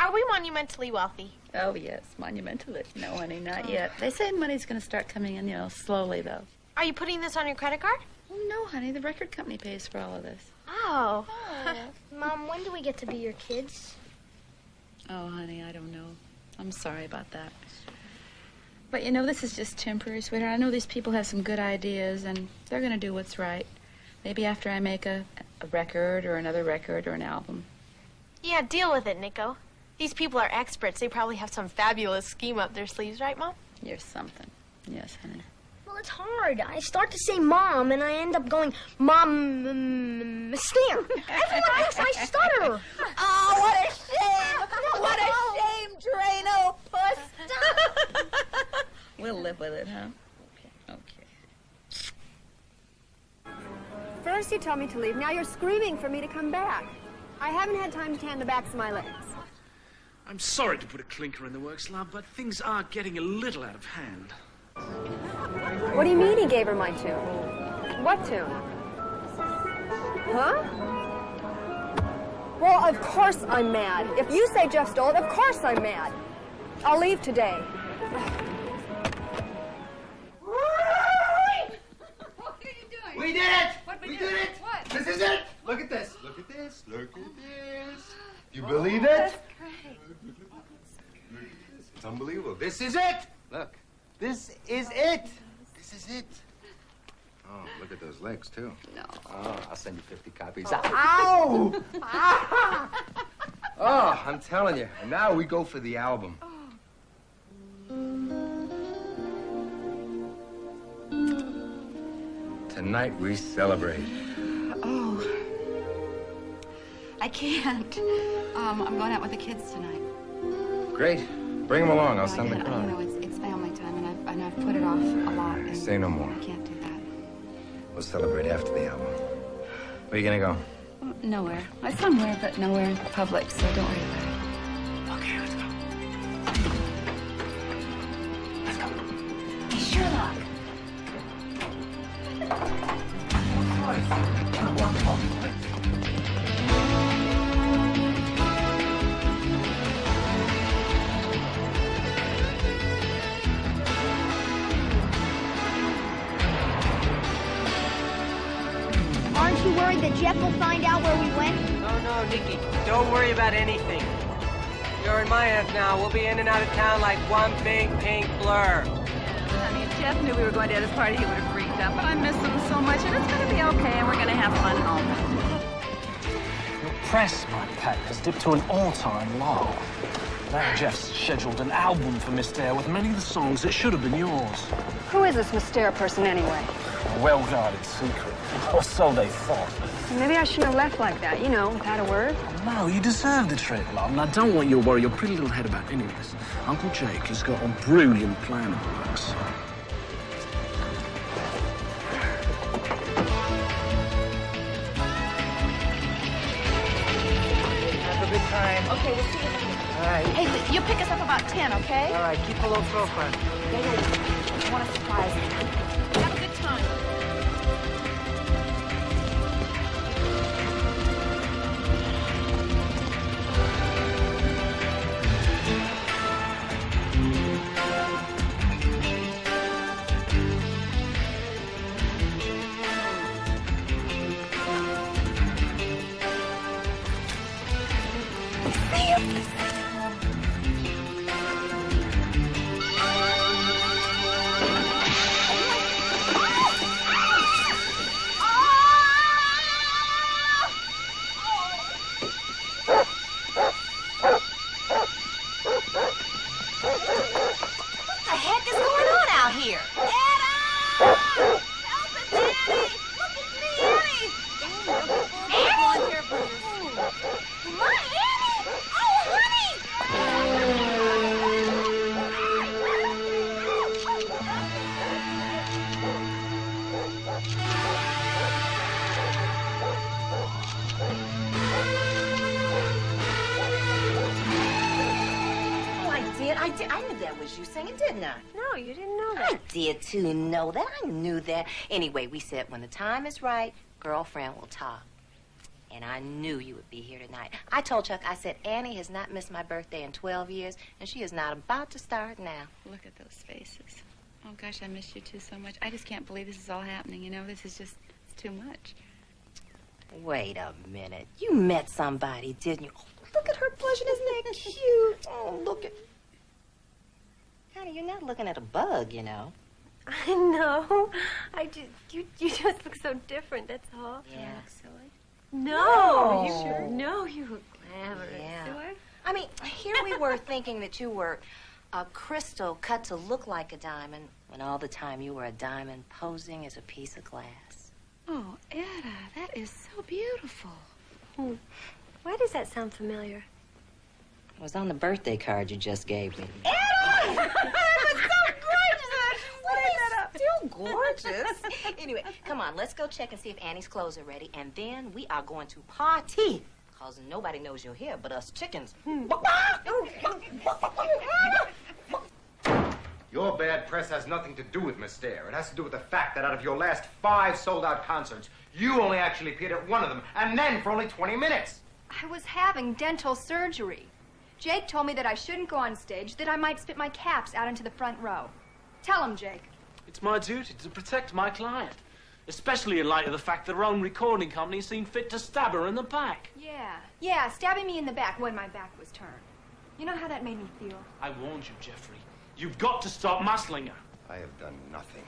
Are we monumentally wealthy? Oh, yes, monumentally. No, honey, not yet. They say money's going to start coming in, you know, slowly, though. Are you putting this on your credit card? Oh, no, honey, the record company pays for all of this. Oh. Oh. [LAUGHS] Mom, when do we get to be your kids? Oh, honey, I don't know. I'm sorry about that. But you know, this is just temporary, sweetheart. I know these people have some good ideas, and they're going to do what's right. Maybe after I make a, a record or another record or an album. Yeah, deal with it, Nico. These people are experts. They probably have some fabulous scheme up their sleeves, right, Mom? You're something. Yes, honey. Well, it's hard. I start to say mom, and I end up going mom stare. Everywhere else, I stutter. [LAUGHS] Oh, what a shame! What a shame, Drano puss. [LAUGHS] We'll live with it, huh? First you tell me to leave, now you're screaming for me to come back. I haven't had time to tan the backs of my legs. I'm sorry to put a clinker in the works, love, but things are getting a little out of hand. What do you mean he gave her my tune? What tune? Huh? Well, of course I'm mad. If you say Jeff stole it, of course I'm mad. I'll leave today. We did it! We, we, did it! What? This is it! Look at this! Look at this! Look at this! Do you oh, believe it? It's unbelievable. This is it! Look this is it. This is it. Oh, look at those legs too. No. Oh, I'll send you 50 copies. Ow! [LAUGHS] Ow! Oh, I'm telling you. And now we go for the album. Tonight we celebrate. Oh. I can't. Um, I'm going out with the kids tonight. Great. Bring them along. I'll No, send the can't. Put it off a lot. And Say no more. I can't do that. We'll celebrate after the album. Where are you gonna go? Nowhere. Somewhere, but nowhere in public, so don't worry about it. My hands now. We'll be in and out of town like one big pink blur. I mean, if Jeff knew we were going to this party, he would have freaked out. But I miss him so much, and it's going to be okay, and we're going to have fun and all that. Your press, my pet, has dipped to an all-time low. Now Jeff's scheduled an album for Mystere with many of the songs that should have been yours. Who is this Mystere person anyway? A well-guarded secret. Or so they thought. Maybe I shouldn't have left like that, you know, without a word. No, you deserve the trip, love, and I don't want you to worry your pretty little head about any of this. Uncle Jake has got a brilliant plan in the works. Have a good time. Okay, we'll see you later. All right. Hey, you'll pick us up about 10, okay? All right, keep a low profile. Yeah, yeah. I want a surprise. Have that didn't I? No, you didn't know I did too know that. I knew that. Anyway, we said when the time is right, girlfriend will talk. And I knew you would be here tonight. I told Chuck, I said, Annie has not missed my birthday in 12 years, and she is not about to start now. Look at those faces. Oh, gosh, I miss you too so much. I just can't believe this is all happening, you know? This is just, it's too much. Wait a minute. You met somebody, didn't you? Oh, look at her blushing. Isn't that [LAUGHS] cute? Oh, look at. Honey, you're not looking at a bug, you know. [LAUGHS] I know. I just you you just look so different. That's all. Yeah. silly. No, No. you sure? No, you look glamorous. Yeah. Do I? I mean, here we were [LAUGHS] thinking that you were a crystal cut to look like a diamond, when all the time you were a diamond posing as a piece of glass. Oh, Etta, that is so beautiful. Hmm. Why does that sound familiar? It was on the birthday card you just gave me. Etta! [LAUGHS] that was so gorgeous! What is that? Still gorgeous. anyway, come on, let's go check and see if Annie's clothes are ready, and then we are going to party. Cause nobody knows you're here but us chickens. Hmm. Your bad press has nothing to do with Mystere. It has to do with the fact that out of your last five sold-out concerts, you only actually appeared at one of them, and then for only 20 minutes. I was having dental surgery. Jake told me that I shouldn't go on stage, that I might spit my caps out into the front row. Tell him, Jake. It's my duty to protect my client. Especially in light of the fact that her own recording company seen fit to stab her in the back. Yeah, yeah, stabbing me in the back when my back was turned. You know how that made me feel? I warned you, Jeffrey. You've got to stop muscling her. I have done nothing.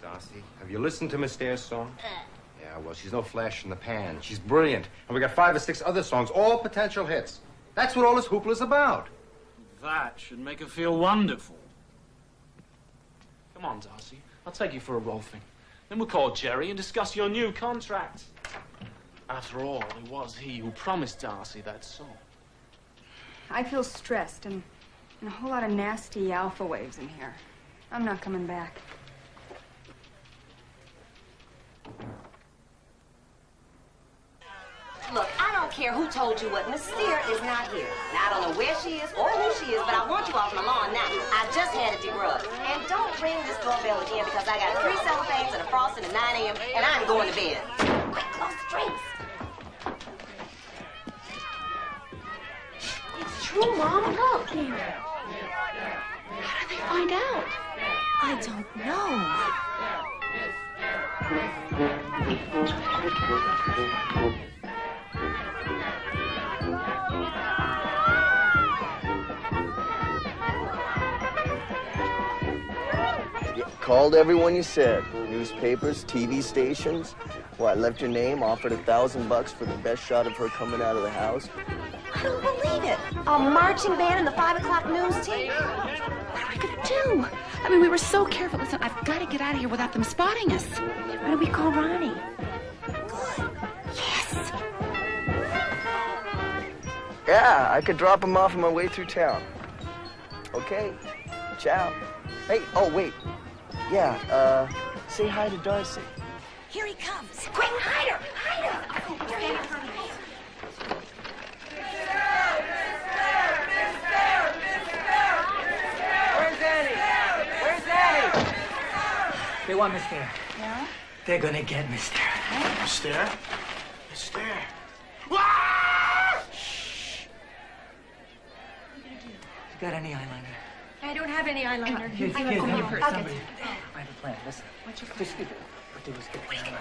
Darcy, have you listened to Mystere's song? Uh. Yeah, well, she's no flash in the pan. She's brilliant. And we got five or six other songs, all potential hits. That's what all this hoopla's about. That should make her feel wonderful. Come on, Darcy. I'll take you for a rolfing. Then we'll call Jerry and discuss your new contract. After all, it was he who promised Darcy that song. I feel stressed and, and a whole lot of nasty alpha waves in here. I'm not coming back. Look, I don't care who told you what. Miss Steer is not here. Now, I don't know where she is or who she is, but I want you off my lawn now. I just had it derubbed. And don't ring this doorbell again because I got three cellophanes and a frosting at 9 a.m. and I'm going to bed. Quick, close the drinks. It's true, Mom. Look. How did they find out? I don't know. You called everyone you said. Newspapers, TV stations. Well, I left your name, offered a thousand bucks for the best shot of her coming out of the house. I don't believe it. A marching band in the 5 o'clock news team? What are we gonna do? I mean, we were so careful. Listen, I've got to get out of here without them spotting us. Why don't we call Ronnie? Yeah, I could drop him off on my way through town. Okay. Ciao. Hey, oh, wait. Yeah, uh, say hi to Darcy. Here he comes. Quick, hide her! Hide her! Where's Annie? Where's Annie? They want Mystere. Yeah? They're gonna get Mystere. Miss Dare? Mystere? You got any eyeliner? I don't have any eyeliner. Here, I here, comb here, your purse. somebody. I have a plan. Listen. Just keep it. What do is get the eyeliner.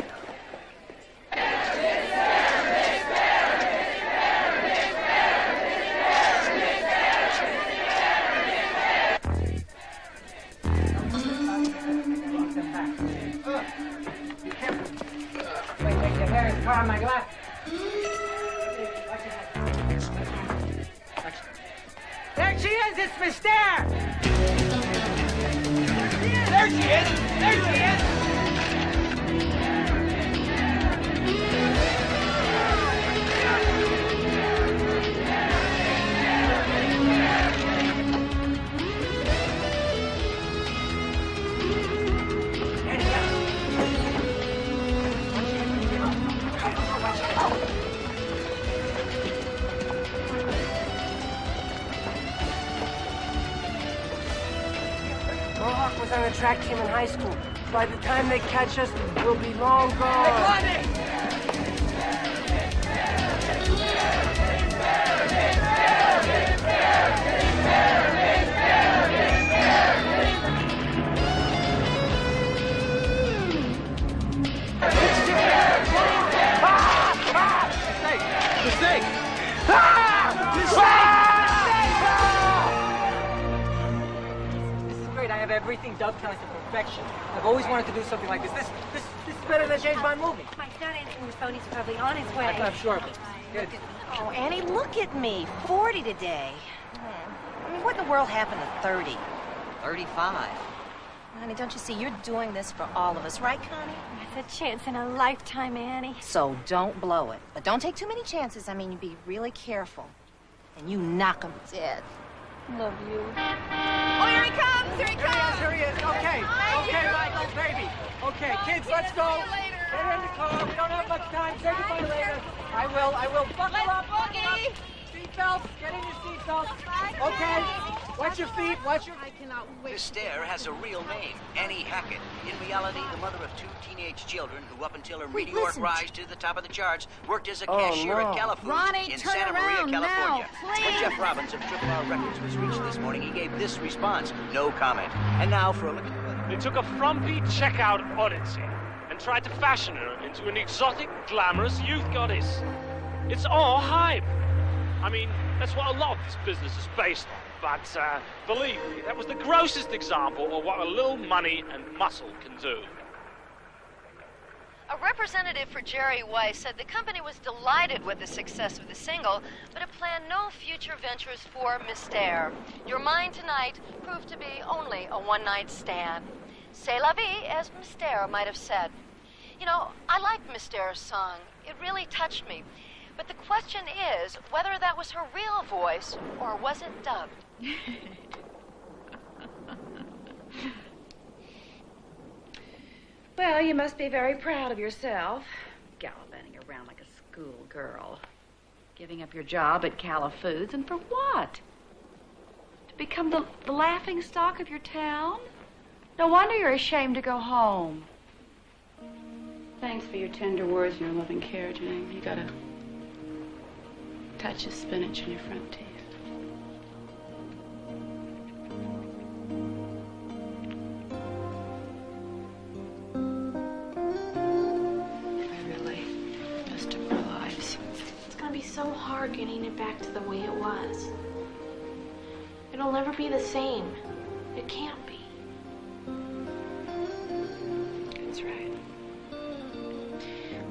Wait, wait, your hair is caught on my glass. Is! It's Miss! There she is! There she is! On the track team in high school. By the time they catch us, we'll be long gone. Everything dovetailing to perfection. I've always wanted to do something like this. This, this, this is better than James Bond movie. Mike's not answering his phone. He's probably on his way. I'm, I'm sure of it. Good. Oh, Annie, look at me. 40 today. Hmm. I mean, what in the world happened to 30? 35. Honey, don't you see? You're doing this for all of us, right, Connie? It's a chance in a lifetime, Annie. So don't blow it. But don't take too many chances. I mean, you be really careful. And you knock 'em dead. Love you. Oh, here he comes! Here he comes! Here he is. Okay. Okay, Michael, baby. Okay, kids, let's go. Get in the car. We don't have much time. Say goodbye later. I will. I will. Buckle up. Boogie. Seatbelts. Get in your seatbelts. Okay. Watch your feet. Watch your. I cannot Mystere has a real name, Annie Hackett. In reality, the mother of two teenage children who, up until her Wait, meteoric listen. rise to the top of the charts, worked as a Oh, cashier no. at California Ronnie, in turn Santa Maria, around now, California. When. Jeff Robins of Triple R Records was reached this morning, he gave this response: no comment. And now for a look at the weather. They took a frumpy checkout Odyssey and tried to fashion her into an exotic, glamorous youth goddess. It's all hype. I mean, that's what a lot of this business is based on. But uh, believe me, that was the grossest example of what a little money and muscle can do. A representative for Jerry Weiss said the company was delighted with the success of the single, but it planned no future ventures for Mystere. Your Mind Tonight proved to be only a one night stand. C'est la vie, as Mystere might have said. You know, I liked Mystere's song. It really touched me. But the question is whether that was her real voice or was it dubbed? [LAUGHS] Well, you must be very proud of yourself. Gallivanting around like a schoolgirl. Giving up your job at Cala Foods, and for what? To become the, the laughing stock of your town? No wonder you're ashamed to go home. Thanks for your tender words and your loving care, Jane. You got a touch of spinach in your front teeth. So hard getting it back to the way it was. It'll never be the same. It can't be. That's right.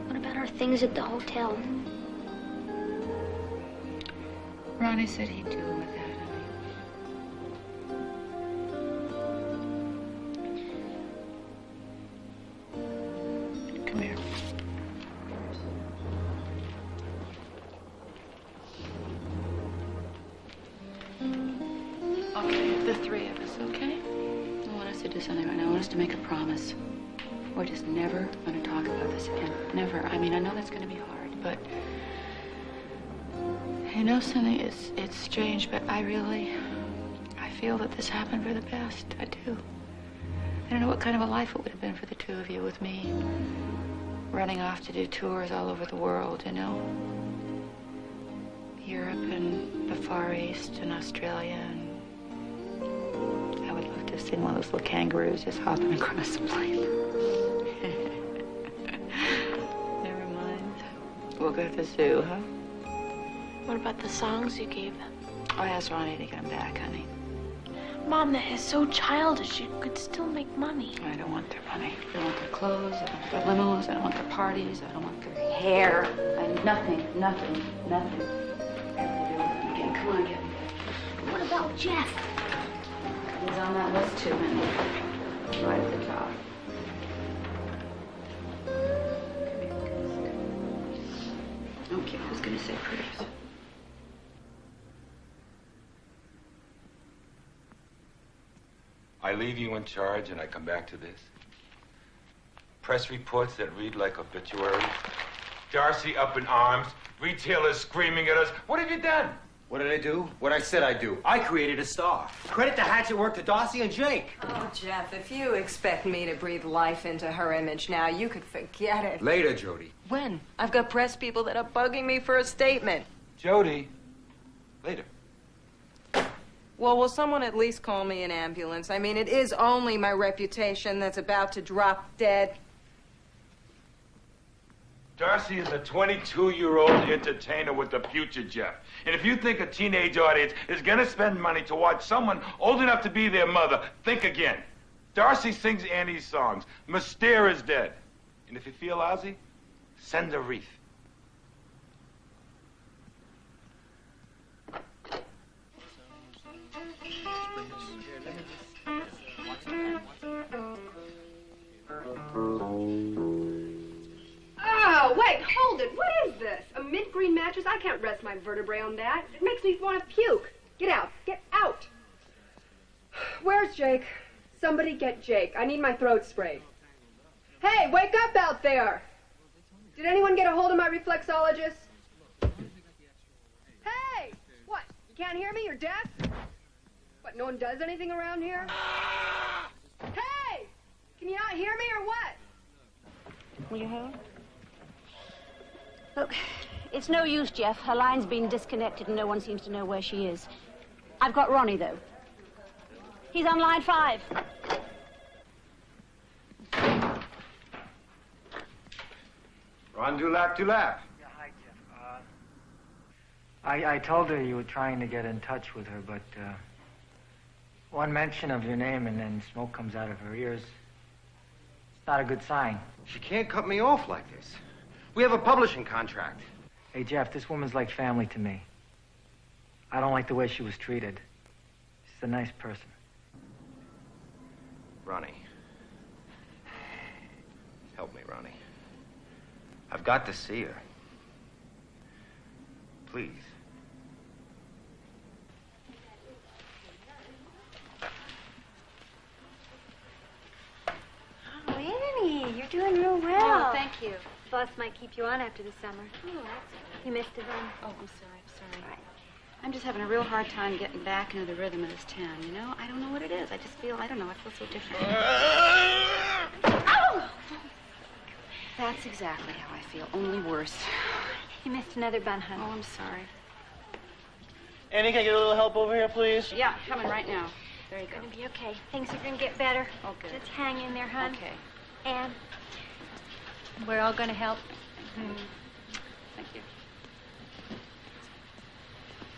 What about our things at the hotel? Ronnie said he'd do with know something? It's it's strange, but I really I feel that this happened for the best. I do. I don't know what kind of a life it would have been for the two of you with me running off to do tours all over the world, you know? Europe and the Far East and Australia and I would love to have seen one of those little kangaroos just hopping across the plane. [LAUGHS] Never mind. We'll go to the zoo, huh? What about the songs you gave them? Oh, I asked Ronnie to get them back, honey. Mom, that is so childish. You could still make money. I don't want their money. I don't want their clothes. I don't want their limos. I don't want their parties. I don't want their hair. I nothing, nothing, nothing. Ever to do with again. Come on, get me. What about Jeff? He's on that list too, honey. Right at the top. Okay, who's gonna say prayers? I leave you in charge and I come back to this. Press reports that read like obituaries. Darcy up in arms. Retailers screaming at us. What have you done? What did I do? What I said I'd do. I created a star. Credit the hatchet work to Darcy and Jake. Oh, Jeff, if you expect me to breathe life into her image now, you could forget it. Later, Jody. When? I've got press people that are bugging me for a statement. Jody. Later. Well, will someone at least call me an ambulance? I mean, it is only my reputation that's about to drop dead. Darcy is a 22-year-old entertainer with the future, Jeff. And if you think a teenage audience is gonna spend money to watch someone old enough to be their mother, think again. Darcy sings Annie's songs. Mystere is dead. And if you feel lousy, send a wreath. Oh, wait, hold it. What is this? A mint green mattress? I can't rest my vertebrae on that. It makes me want to puke. Get out. Get out. Where's Jake? Somebody get Jake. I need my throat sprayed. Hey, wake up out there! Did anyone get a hold of my reflexologist? Hey! What? You can't hear me? You're deaf? What, no one does anything around here? Hey! Can you not hear me or what? Will you hold? Look, it's no use, Jeff. Her line's been disconnected and no one seems to know where she is. I've got Ronnie, though. He's on line five. Ron Dulap Dulap. Yeah, hi, Jeff. Uh, I, I told her you were trying to get in touch with her, but uh, one mention of your name and then smoke comes out of her ears. Not a good sign. She can't cut me off like this. We have a publishing contract. Hey, Jeff, this woman's like family to me. I don't like the way she was treated. She's a nice person. Ronnie. Help me, Ronnie. I've got to see her. Please. Oh, Annie, you're doing real well. Oh, thank you. The Boss might keep you on after the summer. Oh, that's You missed it, then? Oh, I'm sorry, I'm sorry. I'm just having a real hard time getting back into the rhythm of this town, you know? I don't know what it is. I just feel, I don't know, I feel so different. oh! That's exactly how I feel, only worse. You missed another bun, honey. Oh, I'm sorry. Annie, can I get a little help over here, please? Yeah, coming right now. There you go. It's gonna be okay. Things are gonna get better. Oh, good. Just hang in there, hon. Okay. And we're all gonna help. Mm-hmm. Thank you.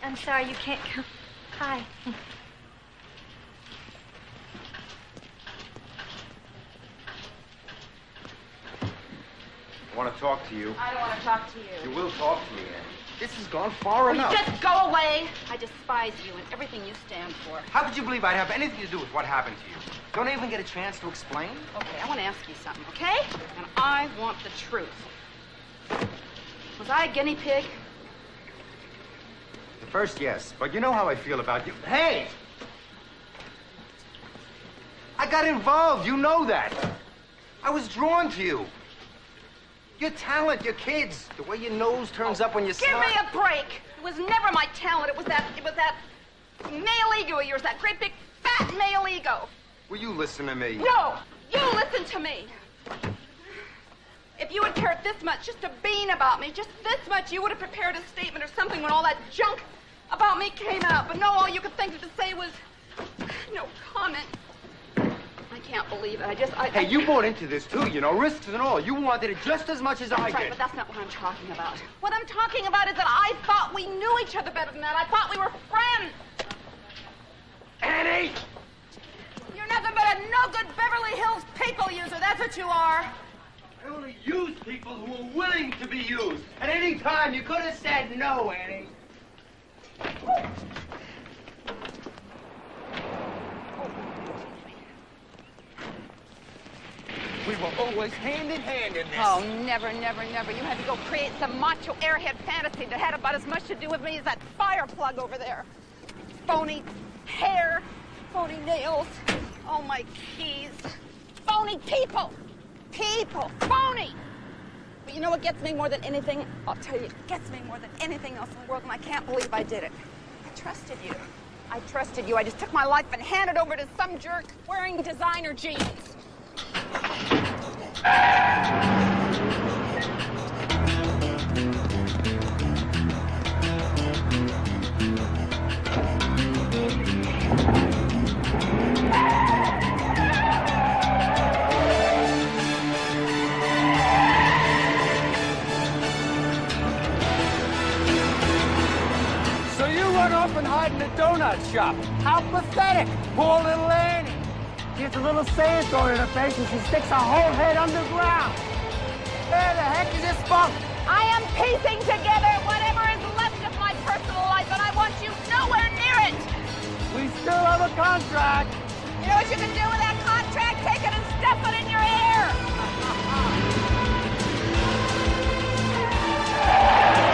I'm sorry you can't come. Hi. I want to talk to you. I don't want to talk to you. You will talk to me, Annie. This has gone far enough. just go away? I despise you and everything you stand for. How could you believe I'd have anything to do with what happened to you? Don't I even get a chance to explain? Okay, I want to ask you something, okay? And I want the truth. Was I a guinea pig? At first, yes, but you know how I feel about you. Hey! I got involved, you know that. I was drawn to you. Your talent, your kids, the way your nose turns up when you Give me a break. It was never my talent. It was that. It was that male ego of yours. That great big fat male ego. Will you listen to me? No, you listen to me. If you had cared this much, just a bean about me, just this much, you would have prepared a statement or something when all that junk about me came out. But no, all you could think of to say was no comment. I can't believe it. I just. I, Hey, I, you bought into this too, you know, risks and all. You wanted it just as much as I That's right, did. but that's not what I'm talking about. What I'm talking about is that I thought we knew each other better than that. I thought we were friends. Annie! You're nothing but a no-good Beverly Hills people user. That's what you are. I only use people who are willing to be used. At any time, you could have said no, Annie. We were always hand in hand in this. Oh, never, never, never. You had to go create some macho airhead fantasy that had about as much to do with me as that fire plug over there. Phony hair, phony nails. Oh, my keys. Phony people. People. Phony. But you know what gets me more than anything? I'll tell you, it gets me more than anything else in the world, and I can't believe I did it. I trusted you. I trusted you. I just took my life and handed over to some jerk wearing designer jeans. So you run off and hide in a donut shop. How pathetic. Poor little Annie. She gets a little sand thrown in her face and she sticks her whole head underground. Where the heck is this bunk? I am piecing together whatever is left of my personal life, and I want you nowhere near it. We still have a contract. You know what you can do with that contract? Take it and stuff it in your ear. [LAUGHS]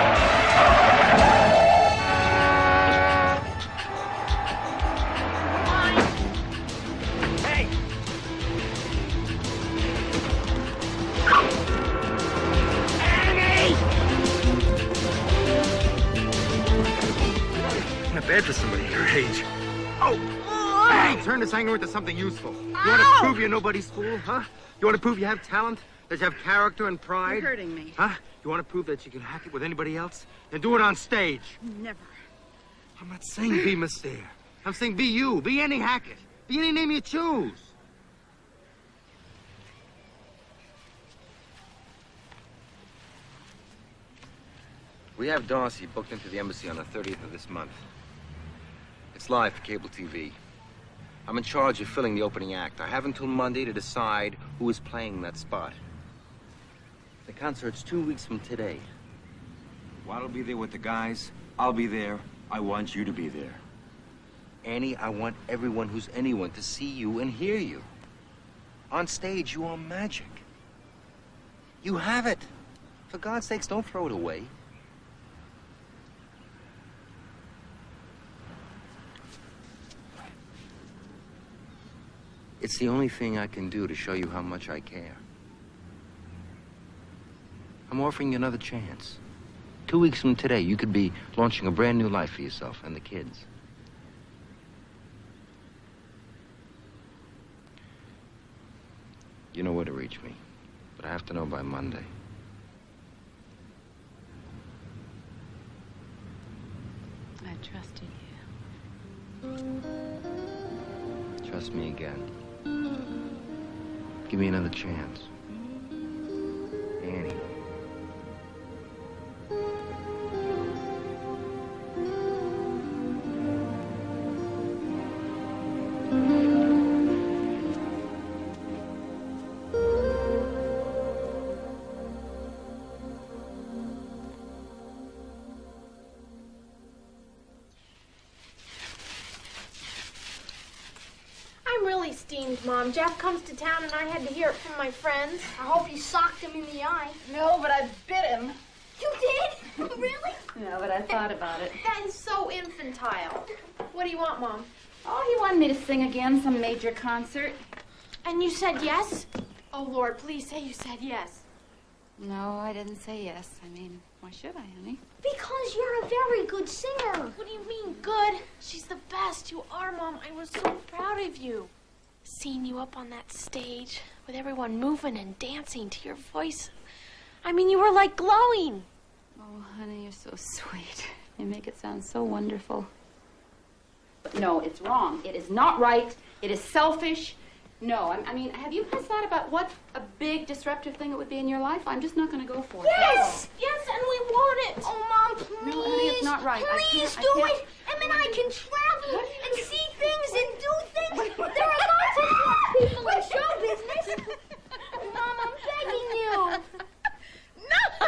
Not bad for somebody your age. Oh! Hey, turn this anger into something useful. You want to prove you're nobody's fool, huh? You want to prove you have talent? That you have character and pride? You're hurting me. Huh? You want to prove that you can hack it with anybody else? Then do it on stage. Never. I'm not saying be Mystere. I'm saying be you. Be Annie Hackett. Be any name you choose. We have Darcy booked into the embassy on the 30th of this month. It's live for cable TV. I'm in charge of filling the opening act. I have until Monday to decide who is playing that spot. The concert's two weeks from today. Watt'll be there with the guys. I'll be there. I want you to be there. Annie, I want everyone who's anyone to see you and hear you. On stage, you are magic. You have it. For God's sakes, don't throw it away. It's the only thing I can do to show you how much I care. I'm offering you another chance. Two weeks from today, you could be launching a brand new life for yourself and the kids. You know where to reach me, but I have to know by Monday. I trusted you. Trust me again. Give me another chance. Annie. Steamed, Mom. Jeff comes to town and I had to hear it from my friends. I hope you socked him in the eye. No, but I bit him. You did? [LAUGHS] really? No, but I thought about it. That is so infantile. What do you want, Mom? Oh, he wanted me to sing again, some major concert. And you said yes? Oh, Lord, please say you said yes. No, I didn't say yes. I mean, why should I, honey? Because you're a very good singer. What do you mean, good? She's the best. You are, Mom. I was so proud of you. Seeing you up on that stage with everyone moving and dancing to your voice. I mean, you were like glowing. Oh, honey, you're so sweet. You make it sound so wonderful. But no, it's wrong. It is not right. It is selfish. No, I, I mean, have you guys thought about what a big disruptive thing it would be in your life? I'm just not going to go for it. Yes! Yes, and we want it. Oh, Mom, please. No, honey, it's not right. Please do it. Em and I can travel and see things and do things. There are lots of [LAUGHS] people in show business. Mom, I'm begging you. [LAUGHS] No. [LAUGHS]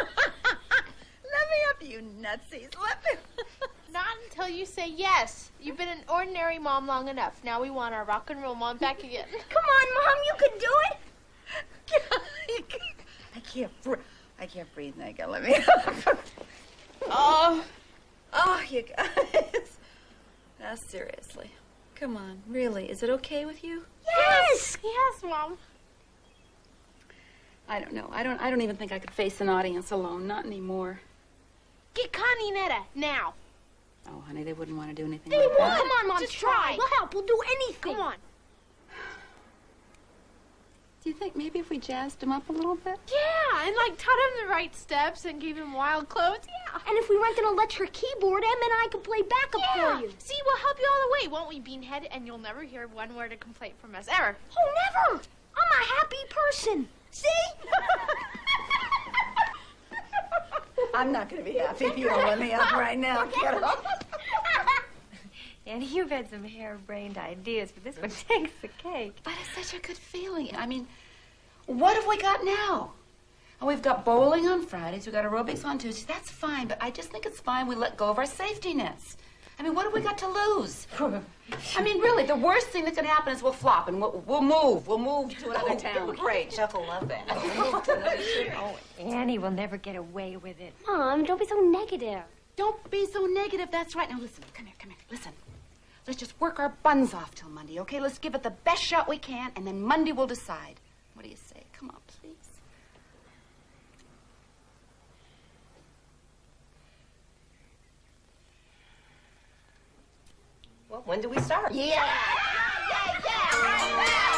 Let me up, you nutsies. Let me. Not until you say yes. You've been an ordinary mom long enough. Now we want our rock and roll mom back again. [LAUGHS] Come on, Mom, you can do it. [LAUGHS] I can't. Br- I can't breathe, Nigga. Let me. [LAUGHS] oh, oh, you guys. Now seriously, come on. Really, is it okay with you? Yes! Yes, Mom. I don't know. I don't. I don't even think I could face an audience alone. Not anymore. Get Connie and Etta now. Oh, honey, they wouldn't want to do anything They like won't. Come on, Mom, Just try. We'll help. We'll do anything. Come on. Do you think maybe if we jazzed them up a little bit? Yeah, and like taught him the right steps and gave him wild clothes. Yeah. And if we rent an electric keyboard, Em and I can play backup Yeah. for you. See, we'll help you all the way, won't we, Beanhead? And you'll never hear one word of complaint from us ever. Oh, never. I'm a happy person. See? [LAUGHS] I'm not going to be happy if you don't let me up right now. Get up. Annie, you've had some harebrained ideas, but this one [LAUGHS] takes the cake. But it's such a good feeling. I mean, what have we got now? Oh, we've got bowling on Fridays. We've got aerobics on Tuesdays. That's fine, but I just think it's fine we let go of our safety nets. I mean, what have we got to lose? [LAUGHS] I mean, really, the worst thing that could happen is we'll flop and we'll, we'll move. We'll move to another oh, town. [LAUGHS] Great. Jeff will love that. We'll move to another city. Oh, Annie will never get away with it. Mom, don't be so negative. Don't be so negative. That's right. Now listen. Come here. Come here. Listen. Let's just work our buns off till Monday, okay? Let's give it the best shot we can, and then Monday we'll decide. What do you say? Come on, please. Well, when do we start? Yeah. It took some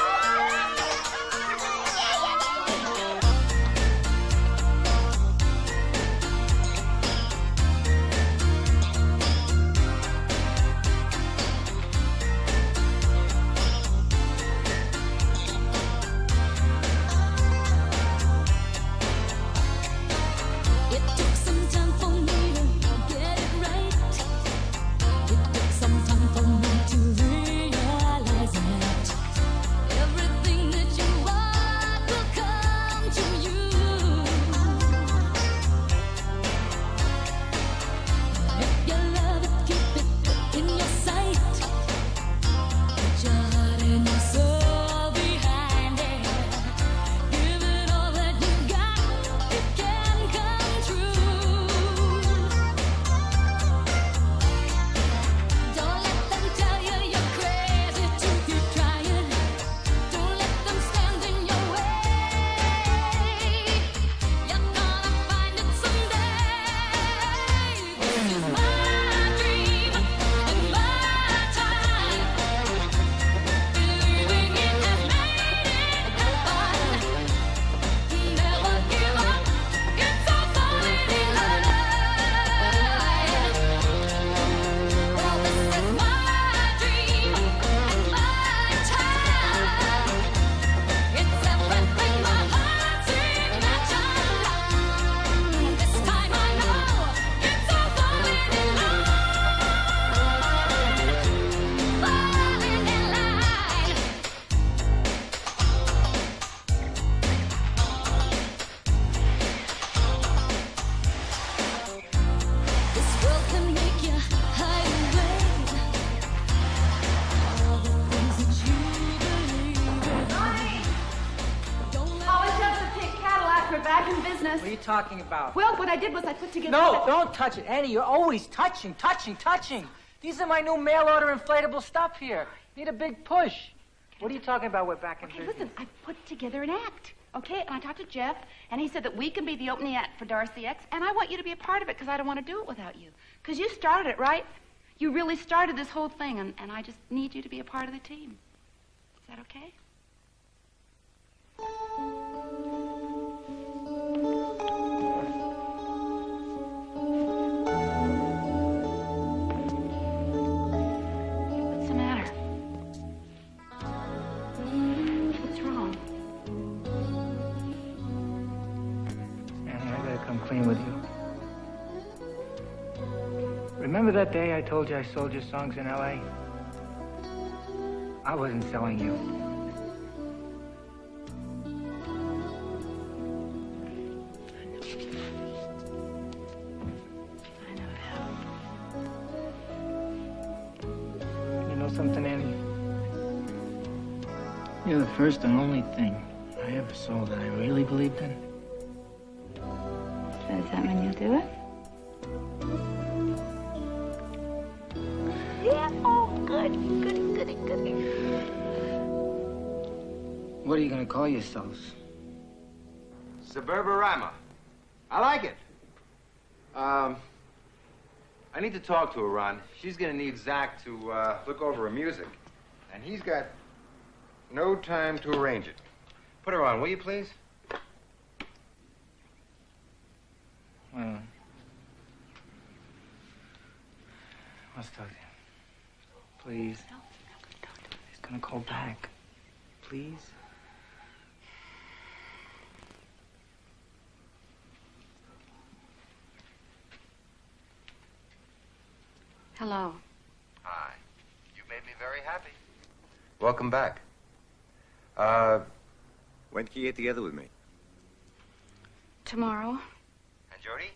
talking about? Well, what I did was I put together. No, don't touch it. Annie, you're always touching, touching, touching. These are my new mail order inflatable stuff here. Need a big push. What are you talking about? We're back in Okay, business. listen, I put together an act. Okay, and I talked to Jeff, and he said that we can be the opening act for Darcy X, and I want you to be a part of it because I don't want to do it without you. Because you started it, right? You really started this whole thing, and, and I just need you to be a part of the team. Is that okay? Remember that day I told you I sold your songs in L.A.? I wasn't selling you. I know that. You know something, Annie? You're the first and only thing I ever sold that I really believed in. Does that mean you'll do it? Yeah. Oh, good. Goody, goody, goody. What are you gonna call yourselves? Suburbarama. I like it. Um, I need to talk to her, Ron. She's gonna need Zach to uh, look over her music. And he's got no time to arrange it. Put her on, will you, please? Well, let's talk to him. Please. No, he's gonna call back. Please. Hello. Hi. You made me very happy. Welcome back. Uh, when can you get together with me? Tomorrow? And Jody?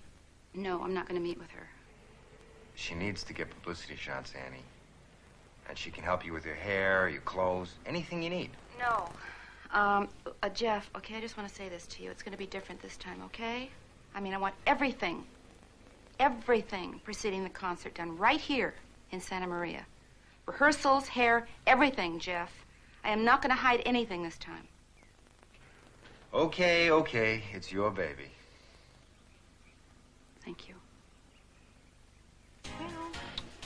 No, I'm not going to meet with her. She needs to get publicity shots, Annie. And she can help you with your hair, your clothes, anything you need. No. Um, uh, Jeff, okay, I just want to say this to you. It's going to be different this time, okay? I mean, I want everything, everything preceding the concert done right here in Santa Maria. Rehearsals, hair, everything, Jeff. I am not going to hide anything this time. Okay, okay. It's your baby. Thank you.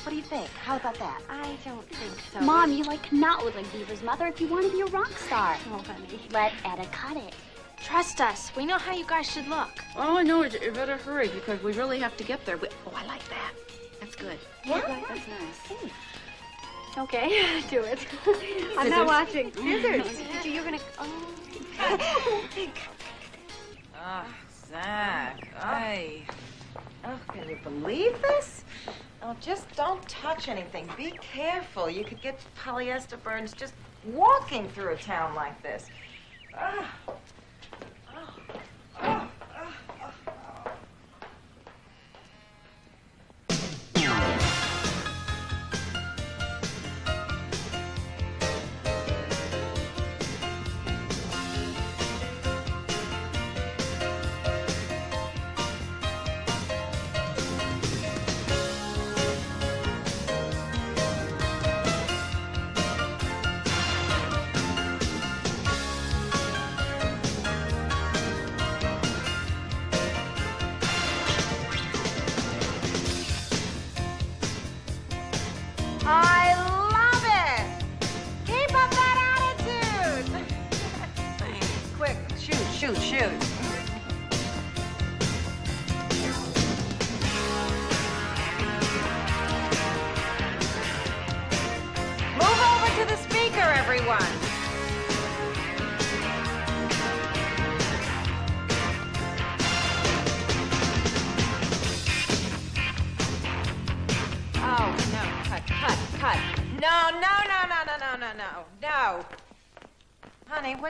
What do you think? How about that? I don't think so. Mom, you like cannot look like Beaver's mother if you want to be a rock star. Oh, honey. Let Etta cut it. Trust us. We know how you guys should look. Oh, I know. You better hurry because we really have to get there. We, oh, I like that. That's good. Yeah? That's nice. Okay, [LAUGHS] do it. [LAUGHS] I'm not watching. Scissors. [LAUGHS] You're gonna. Oh. Ah, Zach. I. Oh, can you believe this? Oh, just don't touch anything. Be careful. You could get polyester burns just walking through a town like this. Ah. I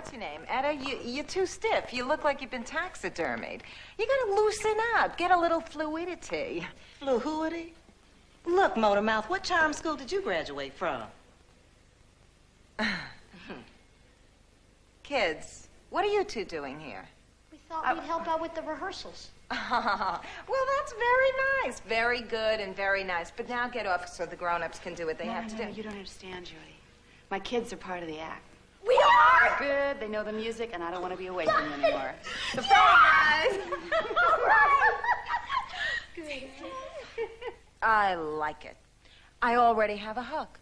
what's your name? Etta, you, you're too stiff. You look like you've been taxidermied. You gotta loosen up, get a little fluidity. Fluidity? Look, Motormouth, what charm school did you graduate from? [SIGHS] Kids, what are you two doing here? We thought we'd help out with the rehearsals. [LAUGHS] well, that's very nice. Very good and very nice. But now get off so the grown-ups can do what they no, have to no, do. You don't understand, Judy. My kids are part of the act. We are! Good. They know the music, and I don't want to be away from them anymore. Surprise! [LAUGHS] I like it. I already have a hook.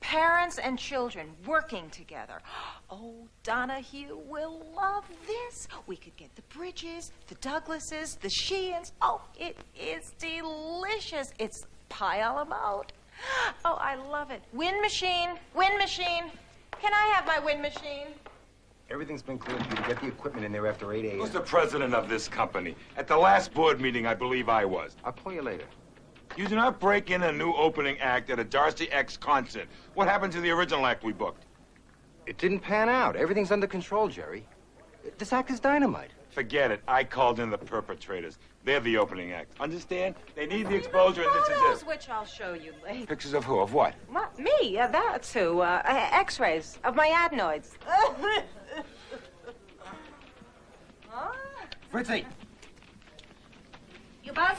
Parents and children working together. [GASPS] Oh, Donahue will love this. We could get the Bridges, the Douglases, the Sheehan. Oh, it is delicious. It's pie a la mode. Oh, I love it. Wind machine, wind machine. Can I have my wind machine? Everything's been cleared for you to get the equipment in there after 8 a.m. Who's the president of this company? At the last board meeting, I believe I was. I'll call you later. You do not break in a new opening act at a Darcy X concert. What happened to the original act we booked? It didn't pan out. Everything's under control, Jerry. This act is dynamite. Forget it. I called in the perpetrators. They're the opening act. Understand? They need the exposure, and this is Photos, it. which I'll show you later. Pictures of who? Of what? What? Me? Uh, that's who. Uh, uh, X-rays of my adenoids. [LAUGHS] Fritzy! You buzz?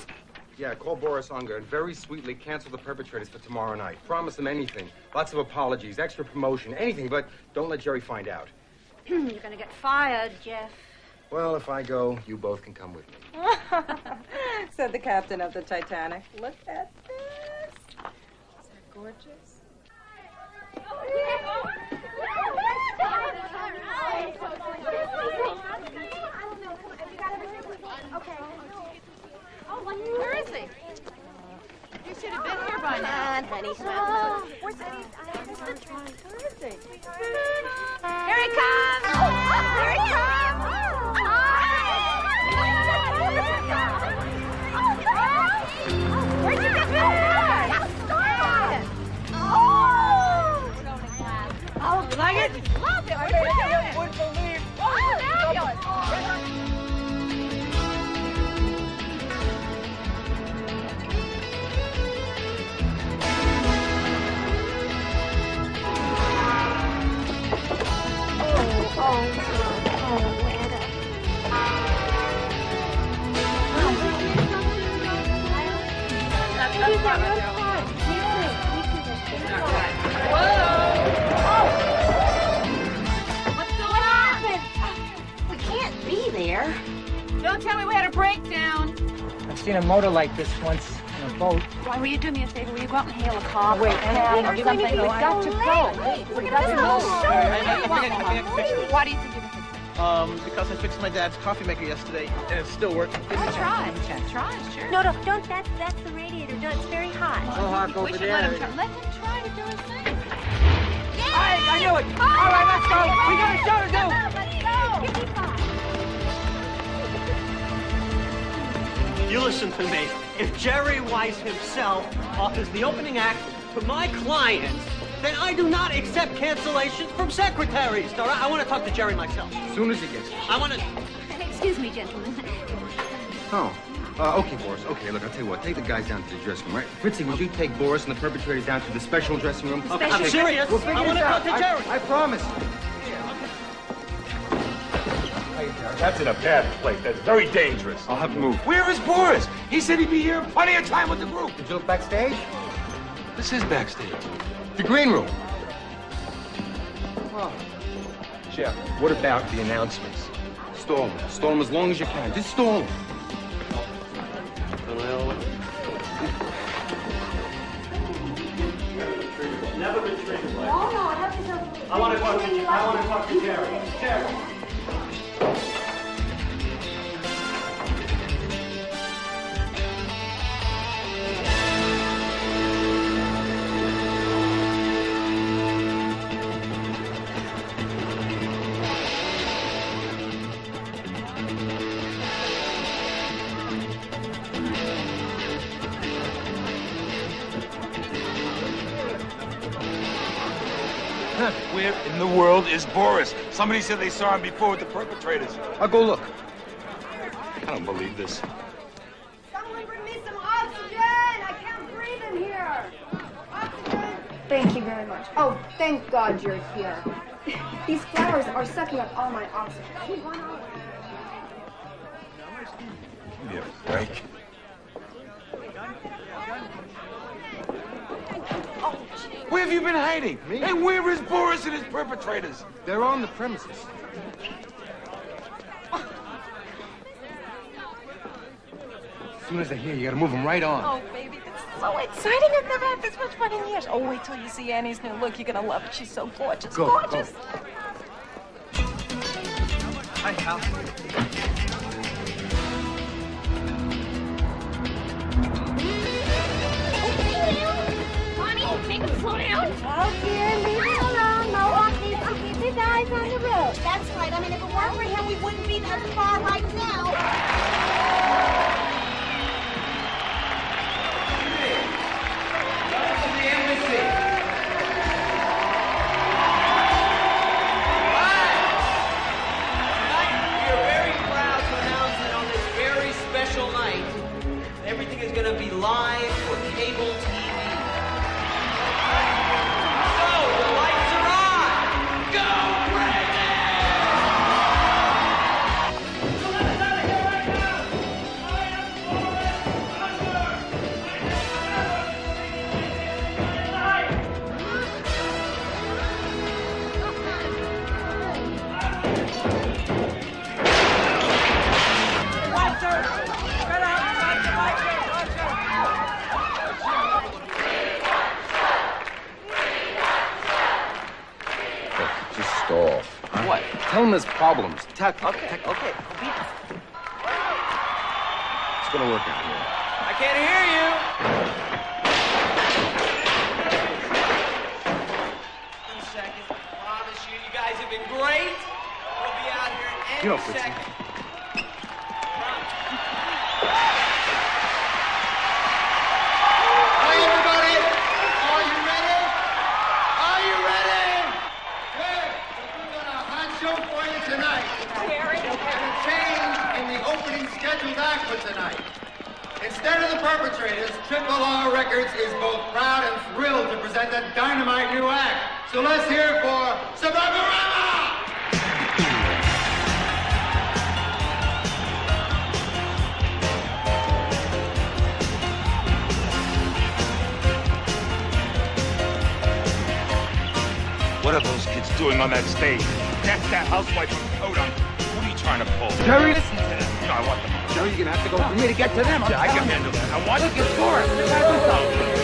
Yeah, call Boris Unger and very sweetly cancel the perpetrators for tomorrow night. Promise them anything. Lots of apologies, extra promotion, anything, but don't let Jerry find out. [CLEARS THROAT] You're gonna get fired, Jeff. Well, if I go, you both can come with me. [LAUGHS] Said the captain of the Titanic. Look at this. Is that gorgeous? Where is he? You should have been here by now. honey. Oh, where's Eddie? Where is he? Here he comes! Here he comes! Like it? Love it. Where'd you get it? Would believe. Oh, fabulous. Don't tell me we had a breakdown. I've seen a motor like this once in a boat. Why, will you do me a favor? Will you go out and hail a car? Wait, Pam, or we've something? We've got to go. We've got to go. Why do you think you Um, because I fixed my dad's coffee maker yesterday and it's still working. Oh, try. Try, sure. No, no, don't. That's that's the radiator. No, it's very hot. Go hot, go we over should let him try. Let him try to do his thing. I, I knew it! All right, let's go! We got a show to do! You listen to me. If Jerry Weiss himself offers the opening act to my clients, then I do not accept cancellations from secretaries. All right, I want to talk to Jerry myself. As soon as he gets here. I want to. Excuse me, gentlemen. Oh. Uh, okay, Boris. Okay, look, I'll tell you what. Take the guys down to the dressing room, right? Fritzy, would you take Boris and the perpetrators down to the special dressing room? Okay, I'm serious. We'll figure I wanna talk to Jerry. I, I promise. That's in a bad place. That's very dangerous. I'll have to move. Where is Boris? He said he'd be here in plenty of time with the group. Did you look backstage? This is backstage. The green room. Oh. Jeff, what about the announcements? Stall them. Stall them as long as you can. Just stall them. Never been treated like No, no, I want to talk to I want to talk to Jerry. Jerry. The world is Boris? Somebody said they saw him before with the perpetrators. I'll go look. I don't believe this. Someone bring me some oxygen! I can't breathe in here! Oxygen! Thank you very much. Oh, thank God you're here. [LAUGHS] These flowers are sucking up all my oxygen. Give me a break. Where have you been hiding? Me? And where is Boris and his perpetrators? They're on the premises. As soon as they're here, you gotta move them right on. Oh, baby, this is so exciting. I've never had this much fun in years. Oh, wait till you see Annie's new look. You're gonna love it. She's so gorgeous. Go, go. gorgeous. Hi, Al. Bonnie, oh, make him slow down. Oh, dear, leave him alone. Mohawk needs to keep his eyes on the road. That's right. I mean, if it weren't for him, we wouldn't be that far right now. We are very proud to announce that on this very special night, everything is going to be live for cable There's problems. Tech. Okay, okay. It's gonna work out here. I can't hear you. One second. Promise you, you guys have been great. We'll be out here any You know, second. Hi, everybody. Are you ready? Are you ready? Good. We've got a hot show for you tonight. There's a change in the opening scheduled act for tonight. Instead of the perpetrators, Triple R Records is both proud and thrilled to present a dynamite new act. So let's hear it for Suburban What are those kids doing on that stage? That's that housewife with coat on. What are you trying to pull? Jerry, listen to them. No, I want them. Jerry, you're gonna have to go for me to get to them. Yeah, I can handle that. I want to get happens